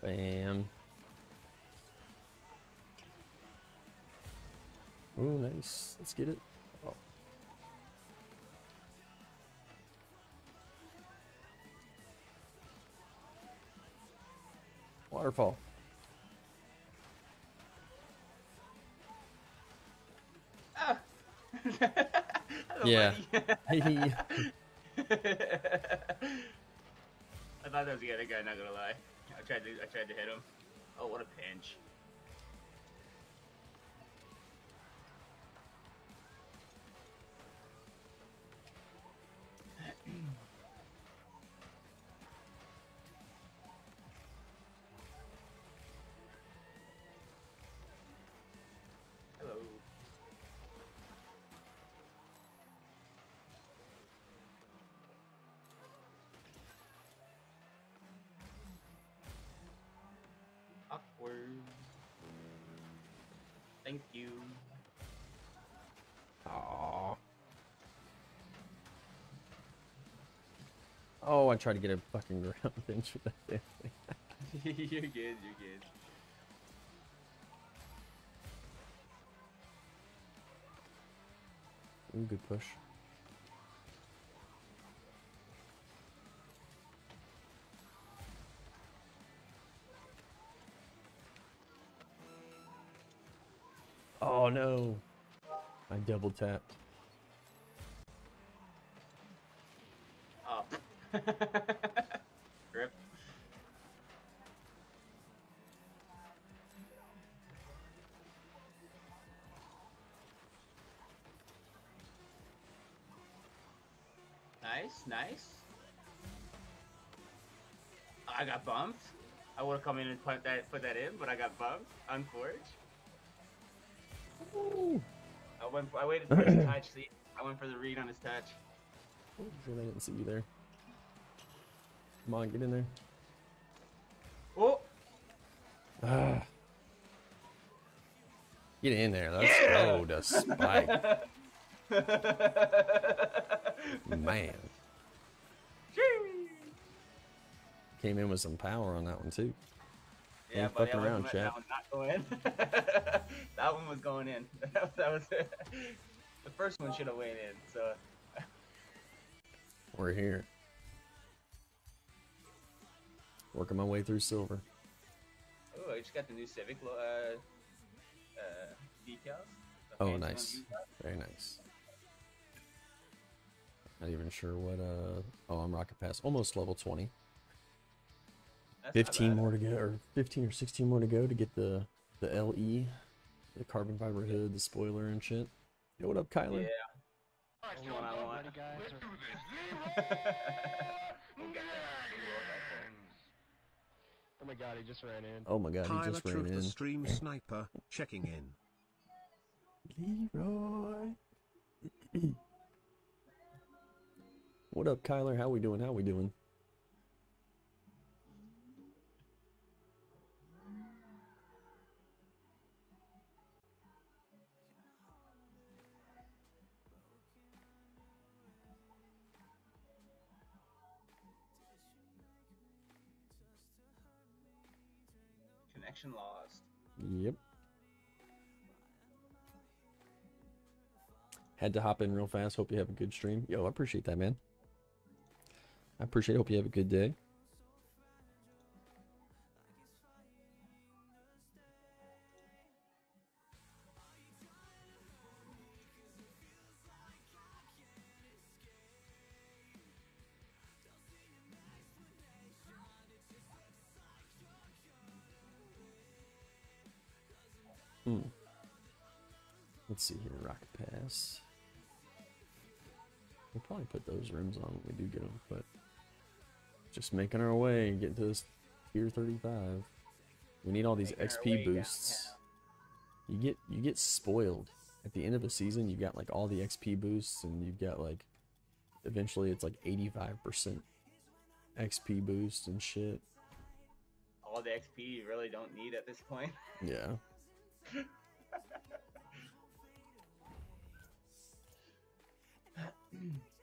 Bam. Oh, nice. Let's get it. Oh. Waterfall. Ah! *laughs* Yeah. Hey. *laughs* *laughs* I thought that was the other guy. Not gonna lie. I tried to. I tried to hit him. Oh, what a pinch! Oh, I tried to get a fucking ground pinch *laughs* with that damn thing. *laughs* you're good. You're good. Ooh, good push. Oh no. I double tapped. Rip. Nice, nice. I got bumped. I would have come in and put that put that in, but I got bumped. Unforged. Ooh. I went. I waited for his *clears throat* touch. See, I went for the read on his touch. Oh, I didn't see you there. Come on, get in there. Oh. *sighs* Get in there. Let's go to spike. Man. Came in with some power on that one too. Yeah, buddy, fucking around, chat. That one not going in. *laughs* that one was going in. *laughs* that was *laughs* the first one should have went in. So We're here. Working my way through silver. oh, I just got the new Civic uh, uh, decals. Oh, nice. ones you got. Very nice. Not even sure what uh oh I'm rocket pass. Almost level twenty. That's 15 more to go or 15 or 16 more to go to get the the LE, the carbon fiber hood, the spoiler and shit. Yo, what up, Kyler? Yeah. That's the one I want. *laughs* We'll get that. We will get that. Oh my god, he just ran in. Oh my god, he Tyler just ran Truth, the stream sniper, checking in. Leroy. *clears throat* what up, Kyler? How we doing? How we doing? Lost. Yep. Had to hop in real fast. Hope you have a good stream. Yo, I appreciate that, man. I appreciate. it. Hope you have a good day. Let's see here. Rocket Pass. We'll probably put those rims on when we do get them, but just making our way, getting to this tier 35. We need all these Making XP boosts. You get you get spoiled at the end of the season. You got like all the XP boosts, and you've got like eventually it's like 85% XP boost and shit. All the XP you really don't need at this point. Yeah. *laughs* Mm. *clears throat*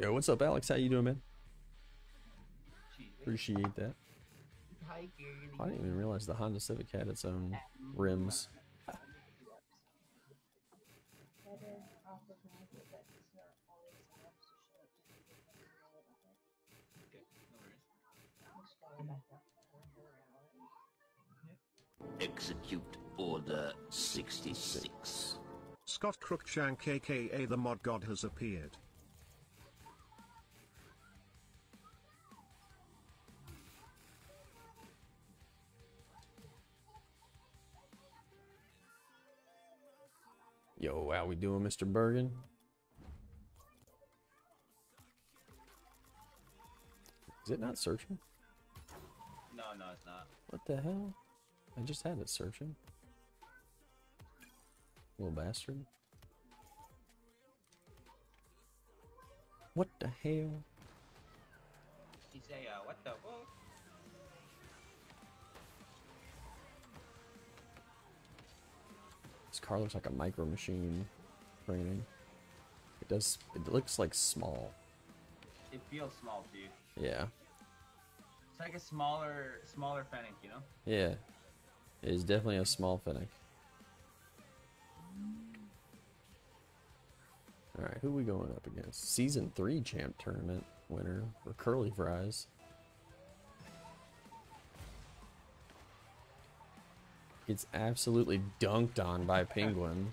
Yo, what's up, Alex? How you doing, man? Appreciate that. I didn't even realize the Honda Civic had its own rims. Better off of market, but it's not always up, so shit, just keep it a little bit. Just going back up for an hour. Execute Order 66. Scott Crookshank aka the Mod God has appeared. Doing, Mr. Bergen? Is it not searching? No, no, it's not. What the hell? I just had it searching. Little bastard. What the hell? He say, uh, what the fuck? This car looks like a micro machine It does. It looks like small. It feels small to you. Yeah. It's like a smaller, smaller Fennec, you know? Yeah. It is definitely a small Fennec. Alright, who we going up against? Season 3 champ tournament winner for Curly Fries. It's absolutely dunked on by Penguin.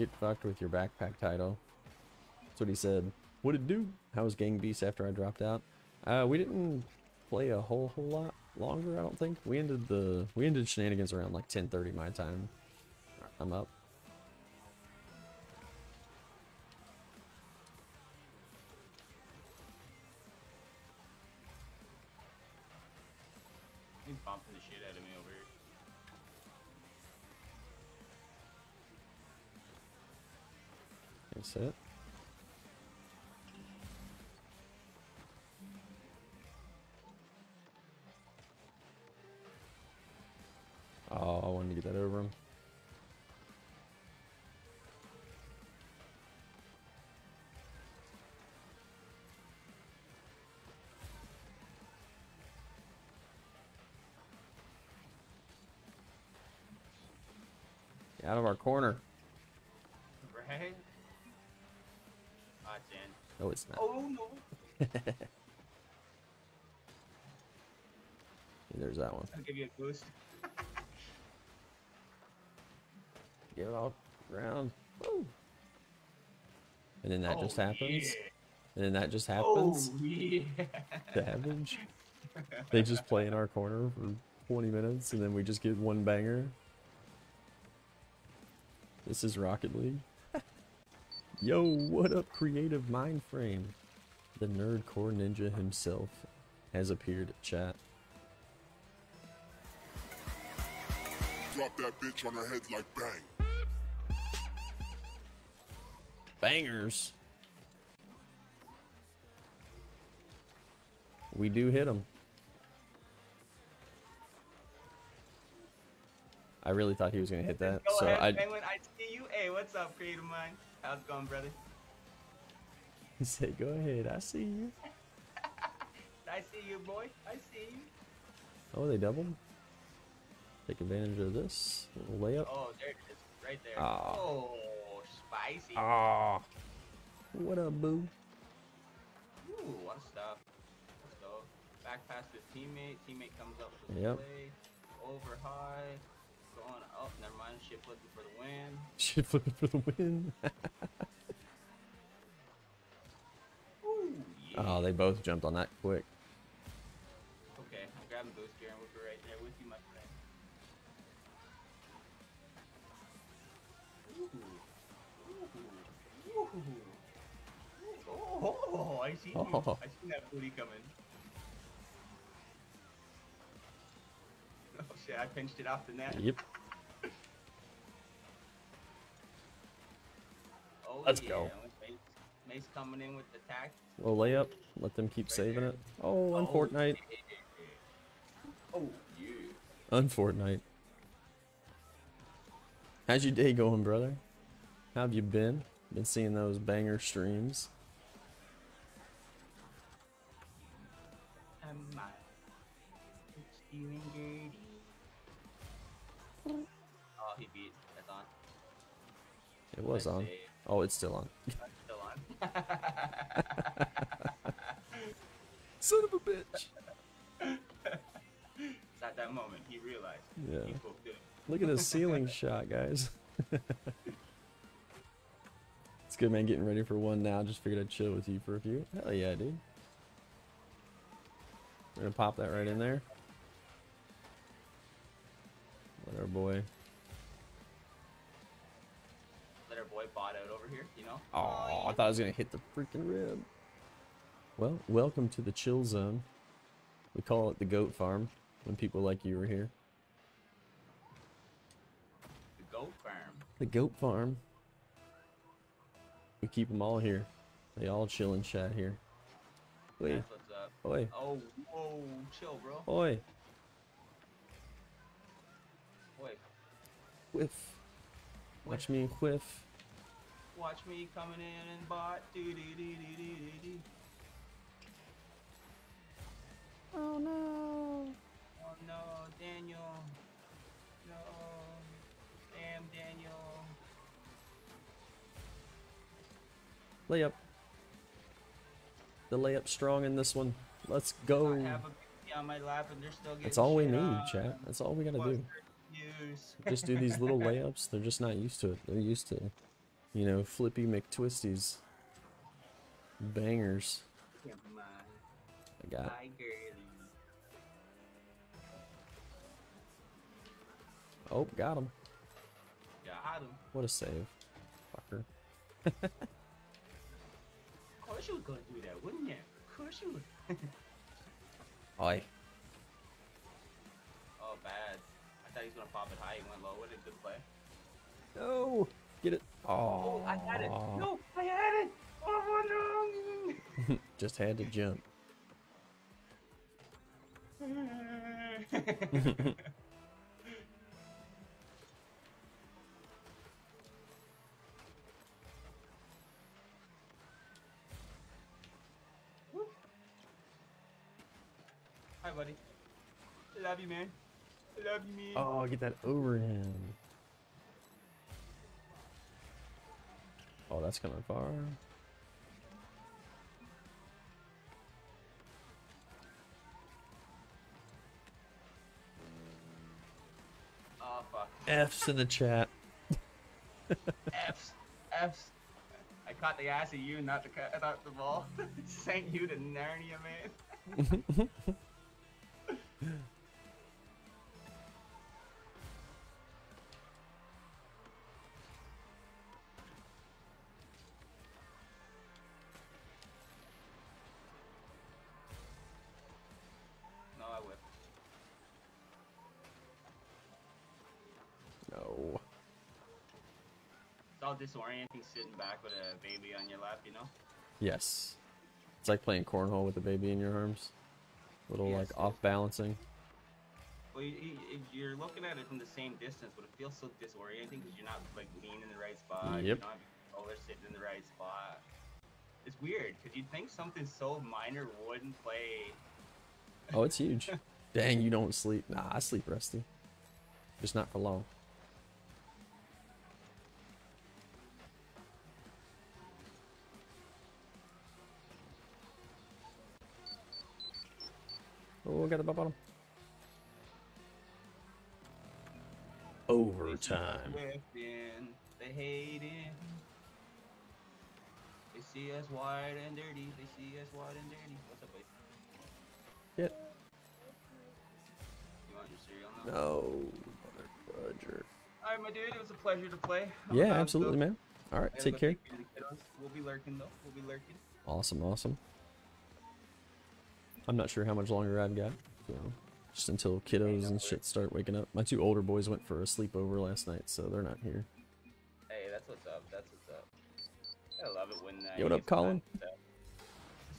Get fucked with your backpack title. That's what he said. What'd it do? How was Gang Beast after I dropped out? Uh, we didn't play a whole whole lot longer, I don't think. We ended the we ended shenanigans around like 10:30 my time. I'm up. Out of our corner. Right? Ah, Jen. No, it's not. Oh, no. *laughs* There's that one. I'll give you a boost. *laughs* Get it off the ground. Woo. And then that just Oh, happens. yeah. And then that just Oh, happens. yeah. *laughs* Savage. They just play in our corner for 20 minutes and then we just get one banger. This is Rocket League. *laughs* Yo, what up, creative mind frame? The nerd core ninja himself has appeared at chat. Drop that bitch on her head like bang. Bangers. We do hit them. I really thought he was gonna hit that, Go so ahead, I Penguin. I see you. Hey, what's up, creative mind? How's it going, brother? He said, "Go ahead, I see you." *laughs* I see you, boy. I see you. Oh, they doubled. Take advantage of this layup. Oh, there it is. Right there. Ah. Oh, spicy. Ah, what up, boo? Ooh, what a stuff. Let's go. Back past his teammate. Teammate comes up with the Yep. play. Over high. Going up. Never mind. Ship looking for the win. Shit flipping for the win. *laughs* Ooh, yeah. oh, they both jumped on that quick. Okay, I'm grabbing boost here and we'll be right there with you, my friend. Ooh. Ooh. Ooh. Oh, I see you. Oh. I seen that booty coming. Oh shit, I pinched it off the net. Yep. Oh, Let's yeah. go. Mace, Mace coming in with the tack. Little layup. Let them keep saving it. Oh, on Oh, Fortnite. yeah. Oh, yeah. On Fortnite. How's your day going, brother? How have you been? Been seeing those banger streams? I'm mine. It's Steven Grady. Oh, he beat. That's on. It was on. save. Oh, it's still on. Still on. *laughs* Son of a bitch. it's at that moment he realized. Yeah. He. Look at his *laughs* ceiling shot, guys. *laughs* it's good, man. Getting ready for one now. Just figured I'd chill with you for a few. Hell yeah, dude. We're gonna pop that right in there. Let our boy. Boy bought out over here, you know? Oh, I thought I was gonna hit the freaking rib. Well, welcome to the chill zone. We call it the goat farm when people like you are here. The goat farm. The goat farm. We keep them all here. They all chill and chat here. Oi, what's oi, Oh, whoa, chill, bro. oi, Wait, whiff. Watch me whiff. Watch me coming in and bot. Do do do do do do do. Oh no. Oh no, Daniel. No. Damn, Daniel. Layup. The layup strong in this one. Let's go. I have a on my lap and they're still That's all we need, on. chat. That's all we gotta What's do. their? Just do these little *laughs* layups. They're just not used to it. They're used to, you know, flippy McTwisties. Bangers. I got. hi. Oh, got him. Got him. What a save. Fucker. Of course you were gonna do that, wouldn't you? Of course you would. *laughs* Oi. Oh, bad. I thought he was gonna pop it high. He went low. What a good play. No. Get it. Oh. Oh, I had it. No, I had it. Oh no. *laughs* Just had to jump. *laughs* Hi, buddy. Love you, man. Love you, man. Oh, get that overhand. Oh, that's coming far. Oh, fuck. F's in the chat. F's. F's. I caught the ass of you, not the *laughs* not the ball. *laughs* Sent you to Narnia, man. *laughs* All disorienting sitting back with a baby on your lap, you know? Yes. It's like playing cornhole with a baby in your arms. A Little Yes, like off balancing. Well, you, you, you're looking at it from the same distance, but it feels so disorienting because you're not like leaning in the right spot. Yep. You're not they're sitting in the right spot. It's weird because you'd think something so minor wouldn't play. Oh, it's huge. *laughs* Dang, you don't sleep. Nah, I sleep rusty. Just not for long. Oh, I got the bottom. Overtime. They hating. They see us wide and dirty. They see us wide and dirty. What's up, buddy? Yep. You want your cereal now? No, mother fudger. All right, my dude. It was a pleasure to play. Yeah, Um, absolutely, so- man. All right, take care. care of the kiddos. We'll be lurking though. We'll be lurking. Awesome, awesome. I'm not sure how much longer I've got. You know, just until kiddos and shit start waking up. My two older boys went for a sleepover last night, so they're not here. Hey, that's what's up. That's what's up. I love it when. Uh, Yo, you what up, Colin? nice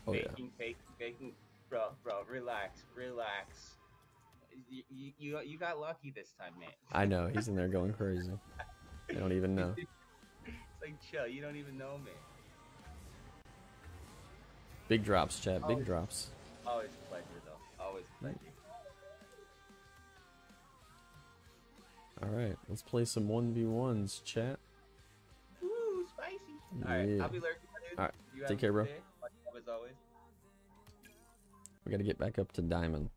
Oh, yeah. baking, baking, baking. Bro, bro, relax, relax. You, you, you, you got lucky this time, man. I know he's in there going crazy. I don't even know. *laughs* It's like chill. You don't even know me. Big drops, chat. Big Oh. drops. Always a pleasure, though. Always a pleasure. All right, let's play some one v ones, chat. Ooh, spicy. All right, Yeah. I'll be lurking, my dude. All right, You take care, bro. day. As always. We got to get back up to diamond.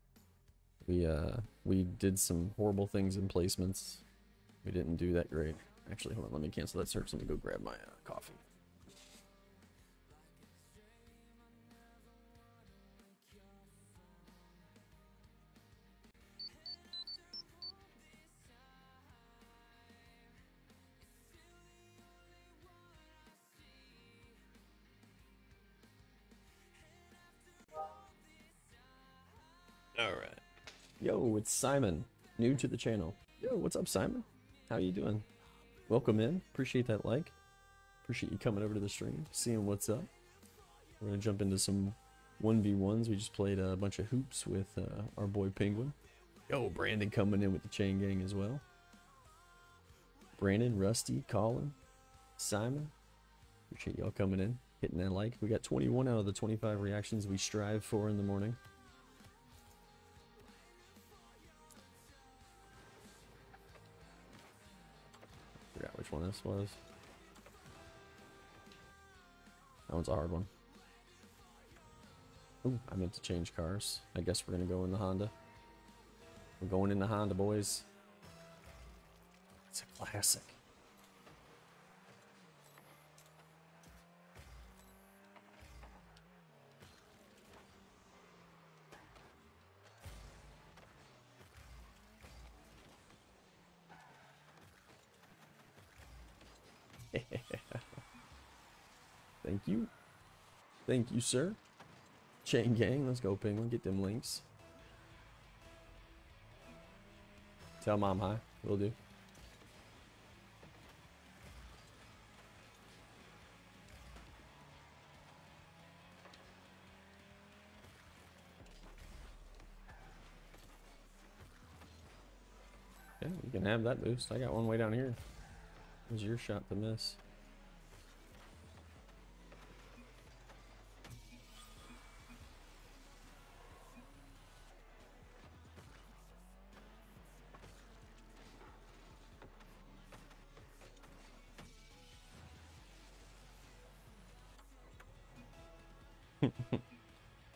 We uh we did some horrible things in placements. We didn't do that great. Actually, hold on. Let me cancel that search. Let me go grab my uh, coffee. Yo, it's Simon, new to the channel. Yo, what's up, Simon? How you doing? Welcome in. Appreciate that like. Appreciate you coming over to the stream, seeing what's up. We're gonna jump into some 1v1s. We just played a bunch of hoops with uh, our boy Penguin. Yo, Brandon coming in with the chain gang as well. Brandon, Rusty, Colin, Simon. Appreciate y'all coming in, hitting that like. We got 21 out of the 25 reactions we strive for in the morning. One this was. That one's a hard one. Ooh, I meant to change cars. I guess we're gonna go in the Honda. We're going in the Honda, boys. It's a classic. Thank you. Thank you, sir. Chain gang, let's go, Penguin. Get them links. Tell mom hi. Will do. Yeah, you can have that boost. I got one way down here. It was your shot to miss.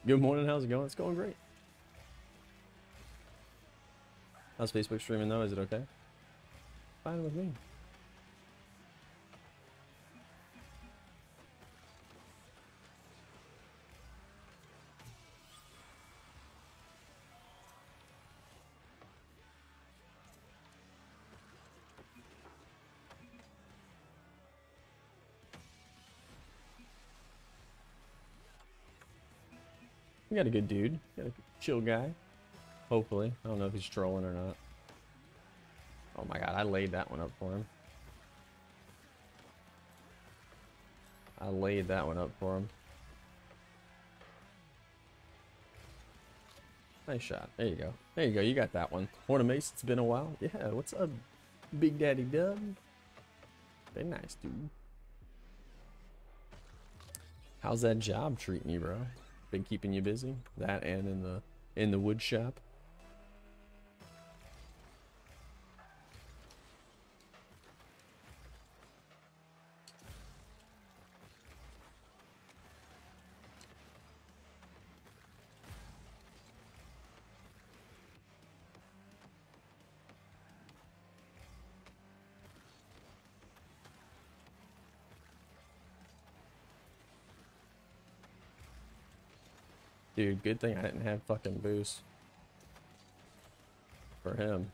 Good morning, how's it going? It's going great. How's Facebook streaming though? Is it okay? Fine with me. Got a good dude. Got a chill guy. Hopefully. I don't know if he's trolling or not. Oh my god, I laid that one up for him. I laid that one up for him. Nice shot. There you go. There you go. You got that one. Morning, Mace. It's been a while. Yeah, what's up, Big Daddy Dub? Very nice, dude. How's that job treating you, bro? Been keeping you busy? That and in the in the wood shop? Dude, good thing I didn't have fucking boost. For him.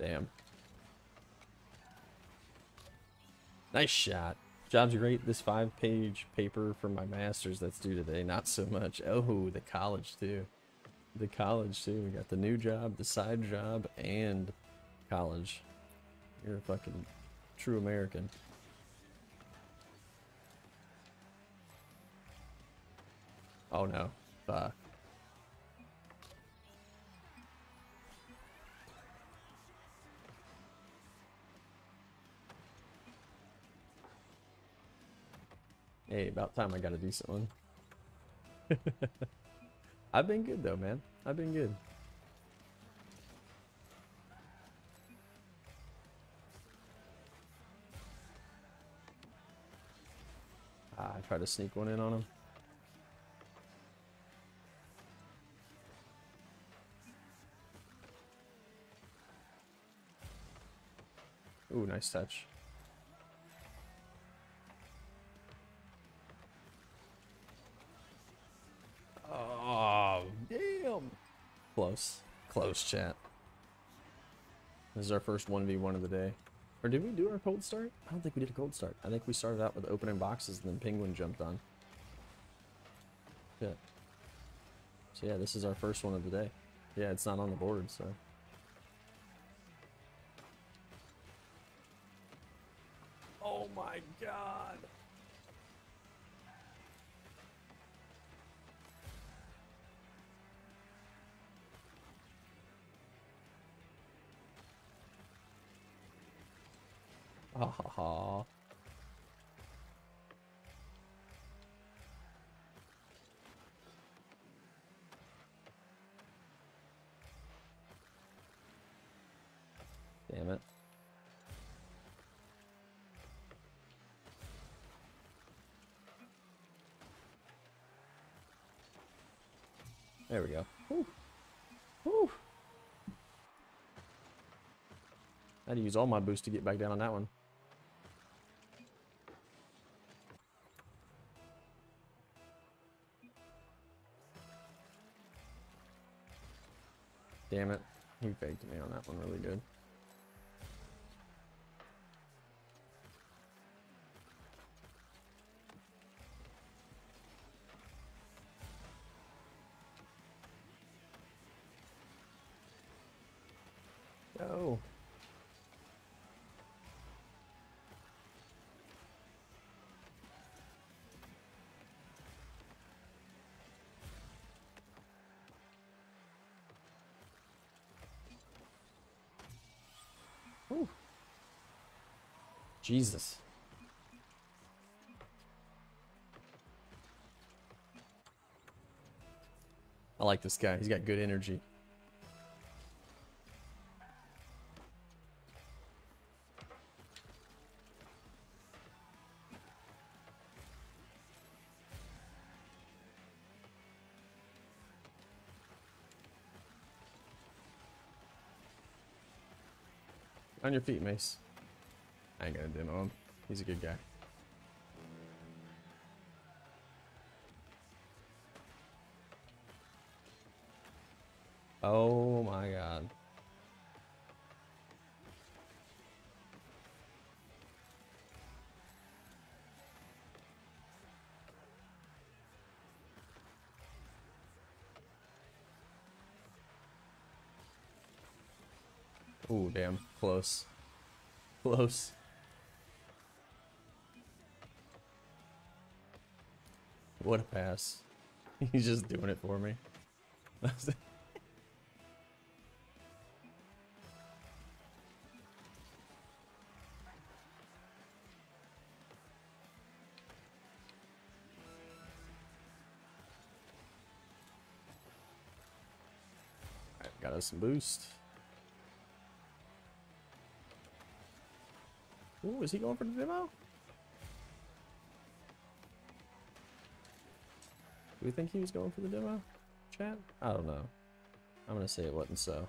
Damn. Nice shot. Job's great. This five page paper for my master's that's due today, not so much. Oh, the college too the college too. We got the new job, the side job, and college. You're a fucking true American. Oh no. Fuck. Hey, about time I got a decent one. *laughs* I've been good though, man. I've been good. Ah, I tried to sneak one in on him. Ooh, nice touch. Close. Close, chat. This is our first 1v1 of the day. Or did we do our cold start? I don't think we did a cold start. I think we started out with opening boxes and then Penguin jumped on. Yeah. So yeah, this is our first one of the day. Yeah, it's not on the board, so. Oh my god. Ha ha ha. Damn it. There we go. Whew. Whew. I had to use all my boost to get back down on that one. Me on that one really good. Jesus. I like this guy. He's got good energy. On your feet, Mace. I ain't gonna demo him. He's a good guy. Oh my god. Oh, damn. Close. Close. What a pass. *laughs* He's just doing it for me. *laughs* Got us some boost. Ooh, is he going for the demo? Do we think he was going for the demo? Chat? I don't know. I'm gonna say it wasn't so.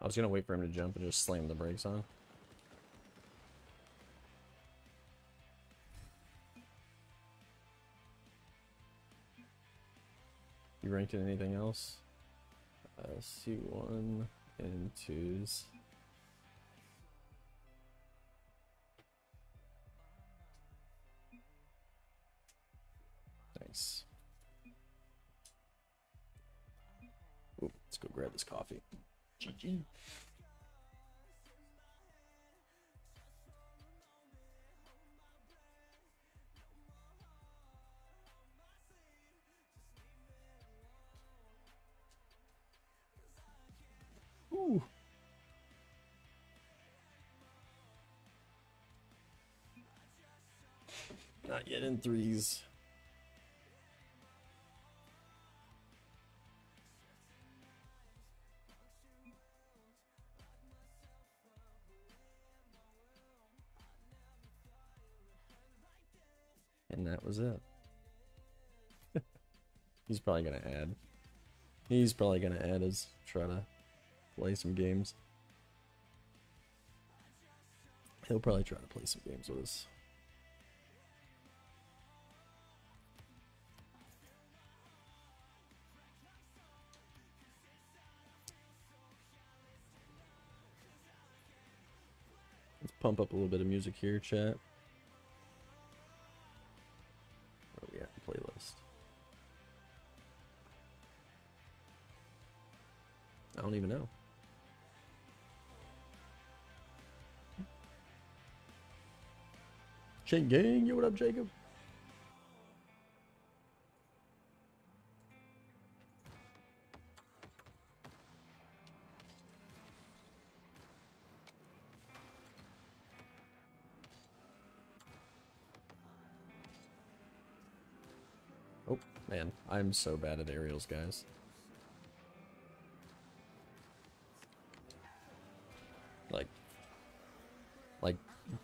I was gonna wait for him to jump and just slam the brakes on. You ranked in anything else? Uh, C1 and 2s. Nice. Ooh, let's go grab this coffee. GG. Not yet in threes. And that was it. *laughs* He's probably gonna add. He's probably gonna add his to play some games. He'll probably try to play some games with us. Let's pump up a little bit of music here, chat. Where are we playlist? I don't even know. Shane Gang, yo, what up, Jacob? Oh, man, I'm so bad at aerials, guys. Like, like,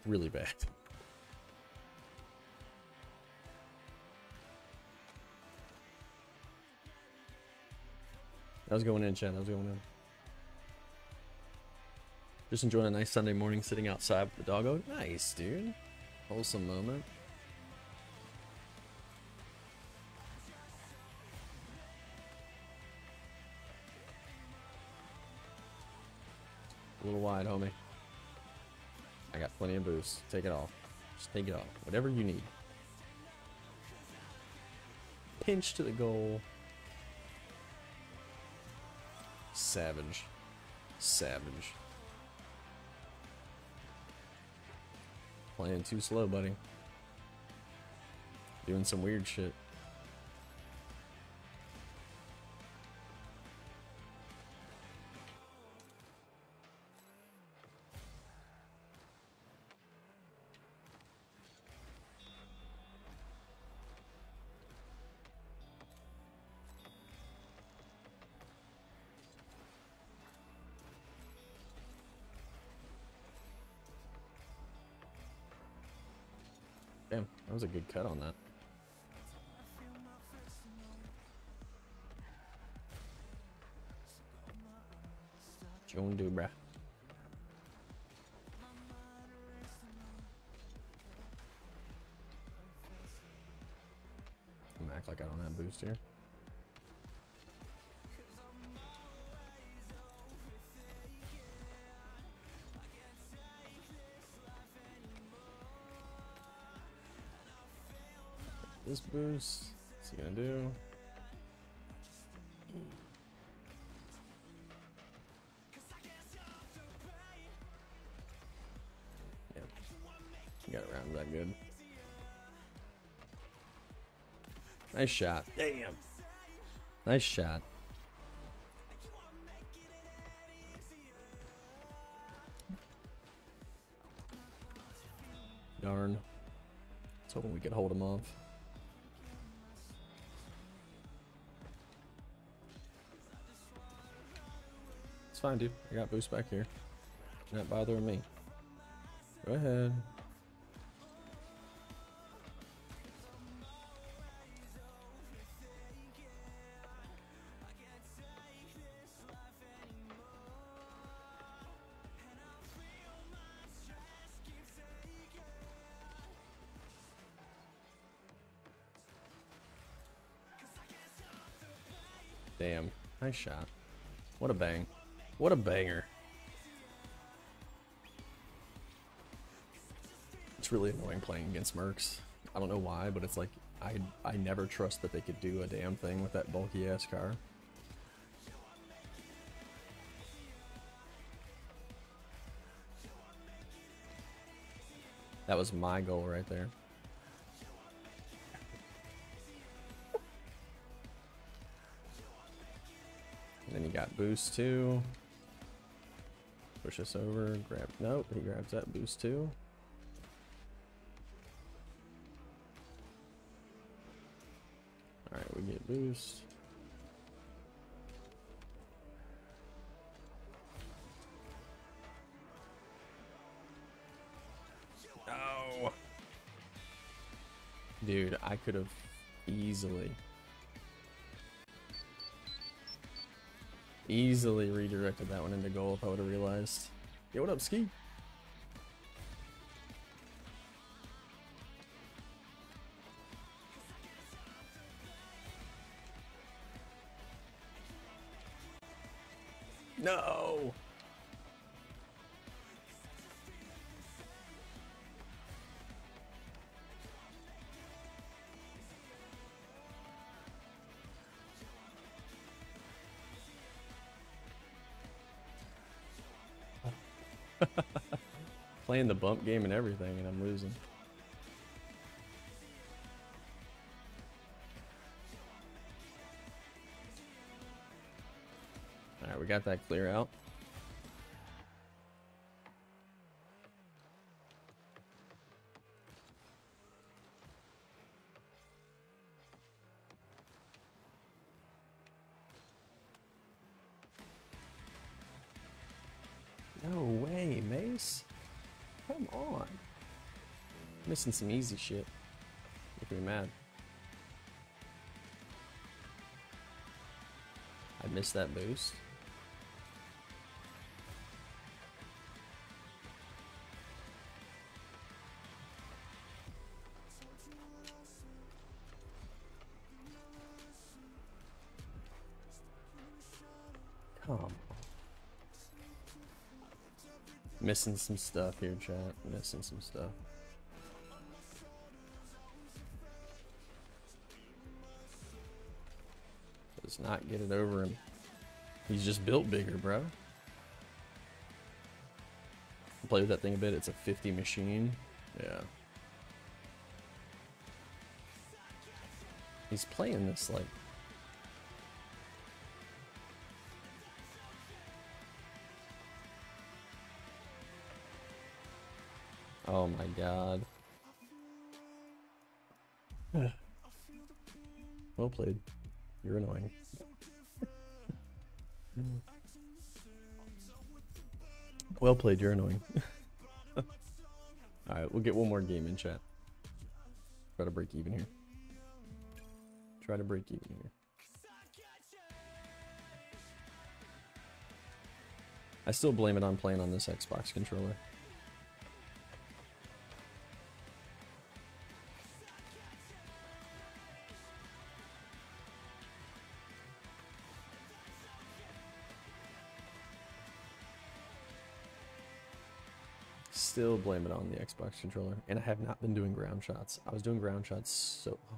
really bad. *laughs* That was going in, Chad. That was going in. Just enjoying a nice Sunday morning sitting outside with the doggo. Oh, nice, dude. Wholesome moment. A little wide, homie. I got plenty of boost. Take it off. Just take it off. Whatever you need. Pinch to the goal. Savage. Savage. Playing too slow, buddy. Doing some weird shit. Was a good cut on that. Joan Dubra. I'm act like I don't have boost here. this boost. What's he gonna do? Yep. Got around that good. Nice shot. Damn. Nice shot. Darn. Let's hoping we could hold him off. It's fine, dude. I got boost back here. Not bothering me. Go ahead. Damn. Nice shot. What a bang. What a banger. It's really annoying playing against Mercs. I don't know why, but it's like I I never trust that they could do a damn thing with that bulky ass car. That was my goal right there. And then you got boost too. Push us over, grab, nope, he grabs that boost too. Alright, we get boost. No! Dude, I could have easily Easily redirected that one into goal if I would have realized. Yo, what up, Ski? Playing the bump game and everything, and I'm losing. Alright, we got that clear out. Missing some easy shit. Make me mad. I missed that boost. Come. Missing some stuff here, chat. Missing some stuff. Does not get it over him. He's just built bigger, bro. Play with that thing a bit. It's a 50 machine. Yeah. He's playing this like Oh my god. well played. You're annoying. *laughs* well played, you're annoying. *laughs* Alright, we'll get one more game in chat. Try to break even here. Try to break even here. I still blame it on playing on this Xbox controller. Still blame it on the Xbox controller. And I have not been doing ground shots. I was doing ground shots so... Oh?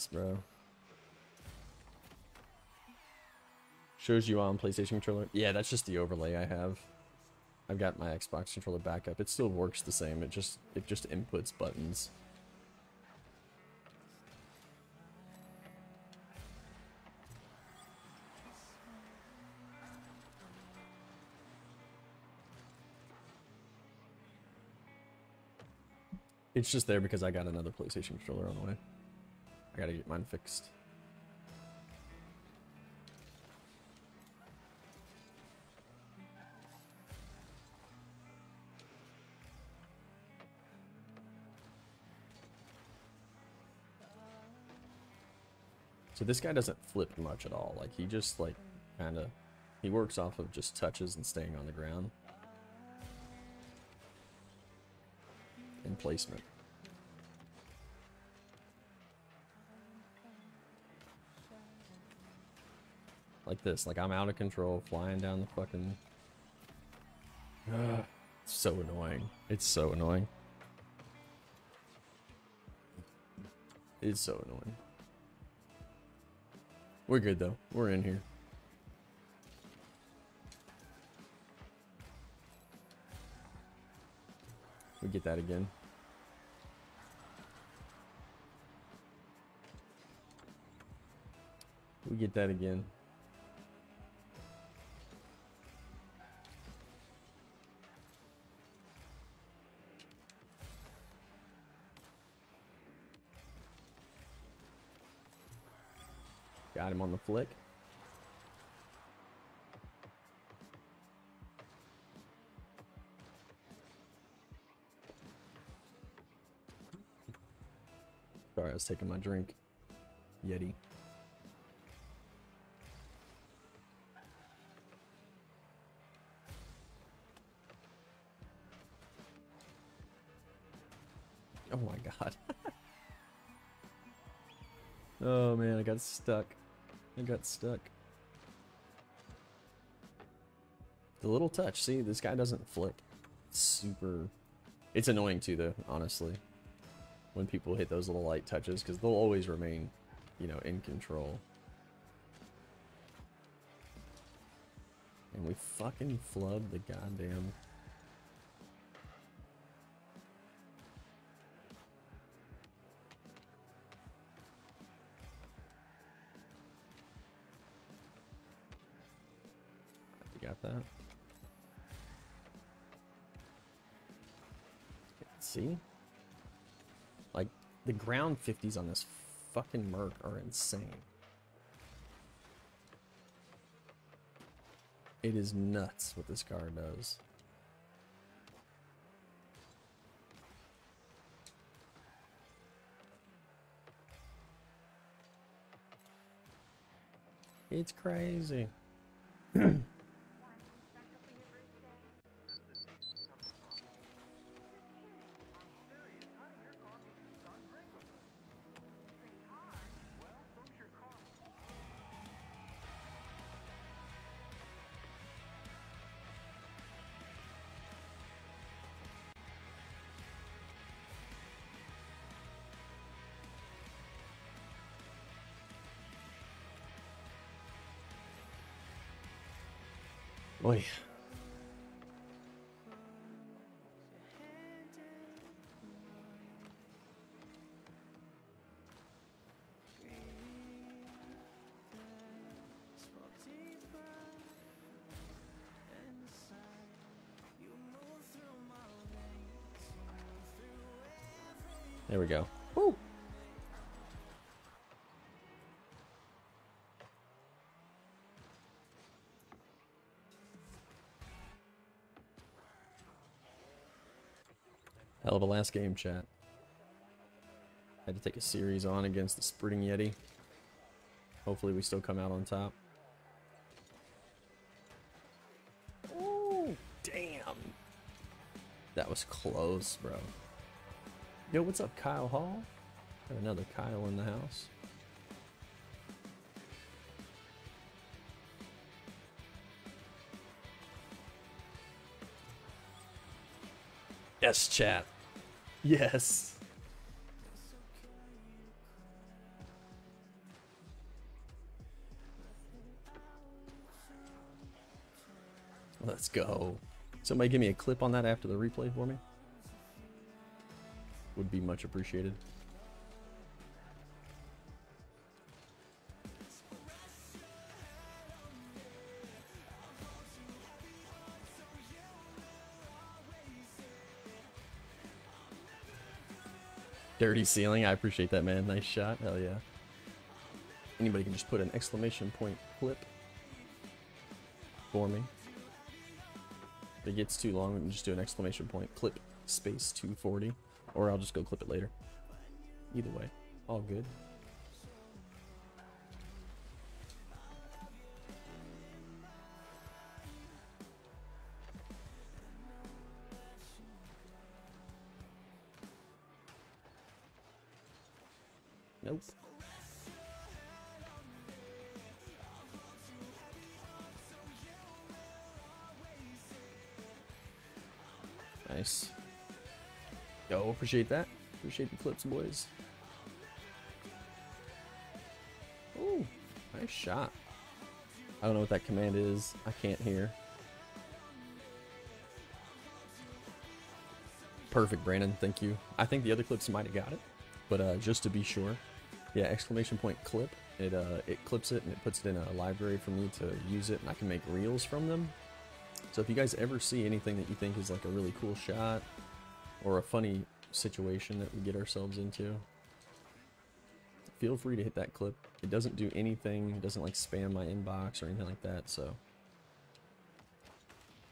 Ass, bro. Shows you on PlayStation controller. Yeah, that's just the overlay I have. I've got my Xbox controller back up. It still works the same. It just it just inputs buttons. It's just there because I got another PlayStation controller on the way. I gotta get mine fixed. So this guy doesn't flip much at all. Like he just like kind of he works off of just touches and staying on the ground. And placement. Like this, like I'm out of control, flying down the fucking. Ugh, it's so annoying. It's so annoying. It's so annoying. We're good though. We're in here. We get that again. We get that again. Got him on the flick. Sorry, I was taking my drink. Yeti. Oh my god. *laughs* oh man, I got stuck. I got stuck. The little touch, see, this guy doesn't flip. Super... It's annoying too, though, honestly. When people hit those little light touches, because they'll always remain, you know, in control. And we fucking flub the goddamn... See? Like, the ground 50s on this fucking Merc are insane. It is nuts what this car does. It's crazy. *clears throat* There we go. Woo. Hell of a last game, chat. Had to take a series on against the Sprinting Yeti. Hopefully we still come out on top. Oh, damn. That was close, bro. Yo, what's up, Kyle Hall? Got another Kyle in the house. Yes, chat. Yes. Let's go. Somebody give me a clip on that after the replay for me. Would be much appreciated. Dirty ceiling. I appreciate that, man. Nice shot. Hell yeah. Anybody can just put an exclamation point clip for me. If it gets too long, we can just do an exclamation point clip space 240. Or I'll just go clip it later. Either way, all good. Appreciate that. Appreciate the clips, boys. Ooh, nice shot. I don't know what that command is. I can't hear. Perfect, Brandon. Thank you. I think the other clips might have got it, but uh, just to be sure, yeah, exclamation point clip. It uh, it clips it and it puts it in a library for me to use it, and I can make reels from them. So if you guys ever see anything that you think is like a really cool shot or a funny situation that we get ourselves into, feel free to hit that clip. It doesn't do anything, it doesn't like spam my inbox or anything like that, so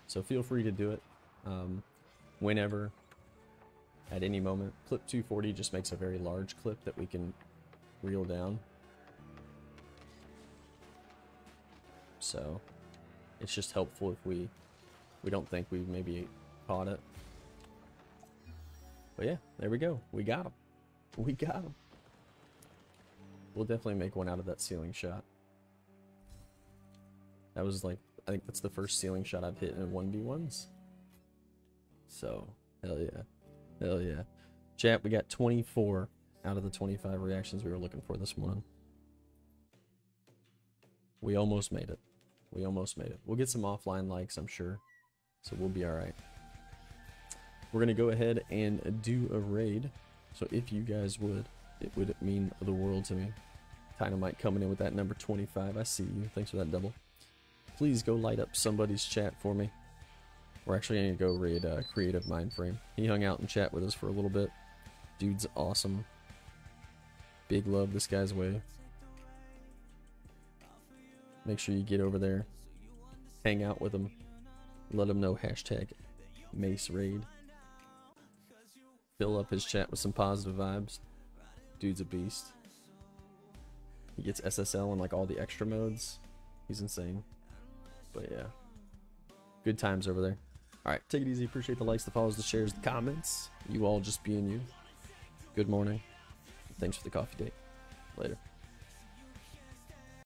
so feel free to do it um, whenever, at any moment. Clip 240 just makes a very large clip that we can reel down. So it's just helpful if we we don't think we maybe caught it. But yeah, there we go. We got him. We got him. We'll definitely make one out of that ceiling shot. That was like, I think that's the first ceiling shot I've hit in 1v1s. So, hell yeah. Hell yeah. Chat, we got 24 out of the 25 reactions we were looking for this morning. We almost made it. We almost made it. We'll get some offline likes, I'm sure. So we'll be alright. We're going to go ahead and do a raid. So if you guys would, it would mean the world to me. Dynamite coming in with that number 25. I see you. Thanks for that double. Please go light up somebody's chat for me. We're actually going to go raid uh, Creative Mindframe. He hung out and chat with us for a little bit. Dude's awesome. Big love this guy's way. Make sure you get over there. Hang out with him. Let him know hashtag Mace Raid. Fill up his chat with some positive vibes. Dude's a beast. He gets SSL and like all the extra modes. He's insane. But yeah. Good times over there. Alright, take it easy. Appreciate the likes, the follows, the shares, the comments. You all just being you. Good morning. Thanks for the coffee date. Later.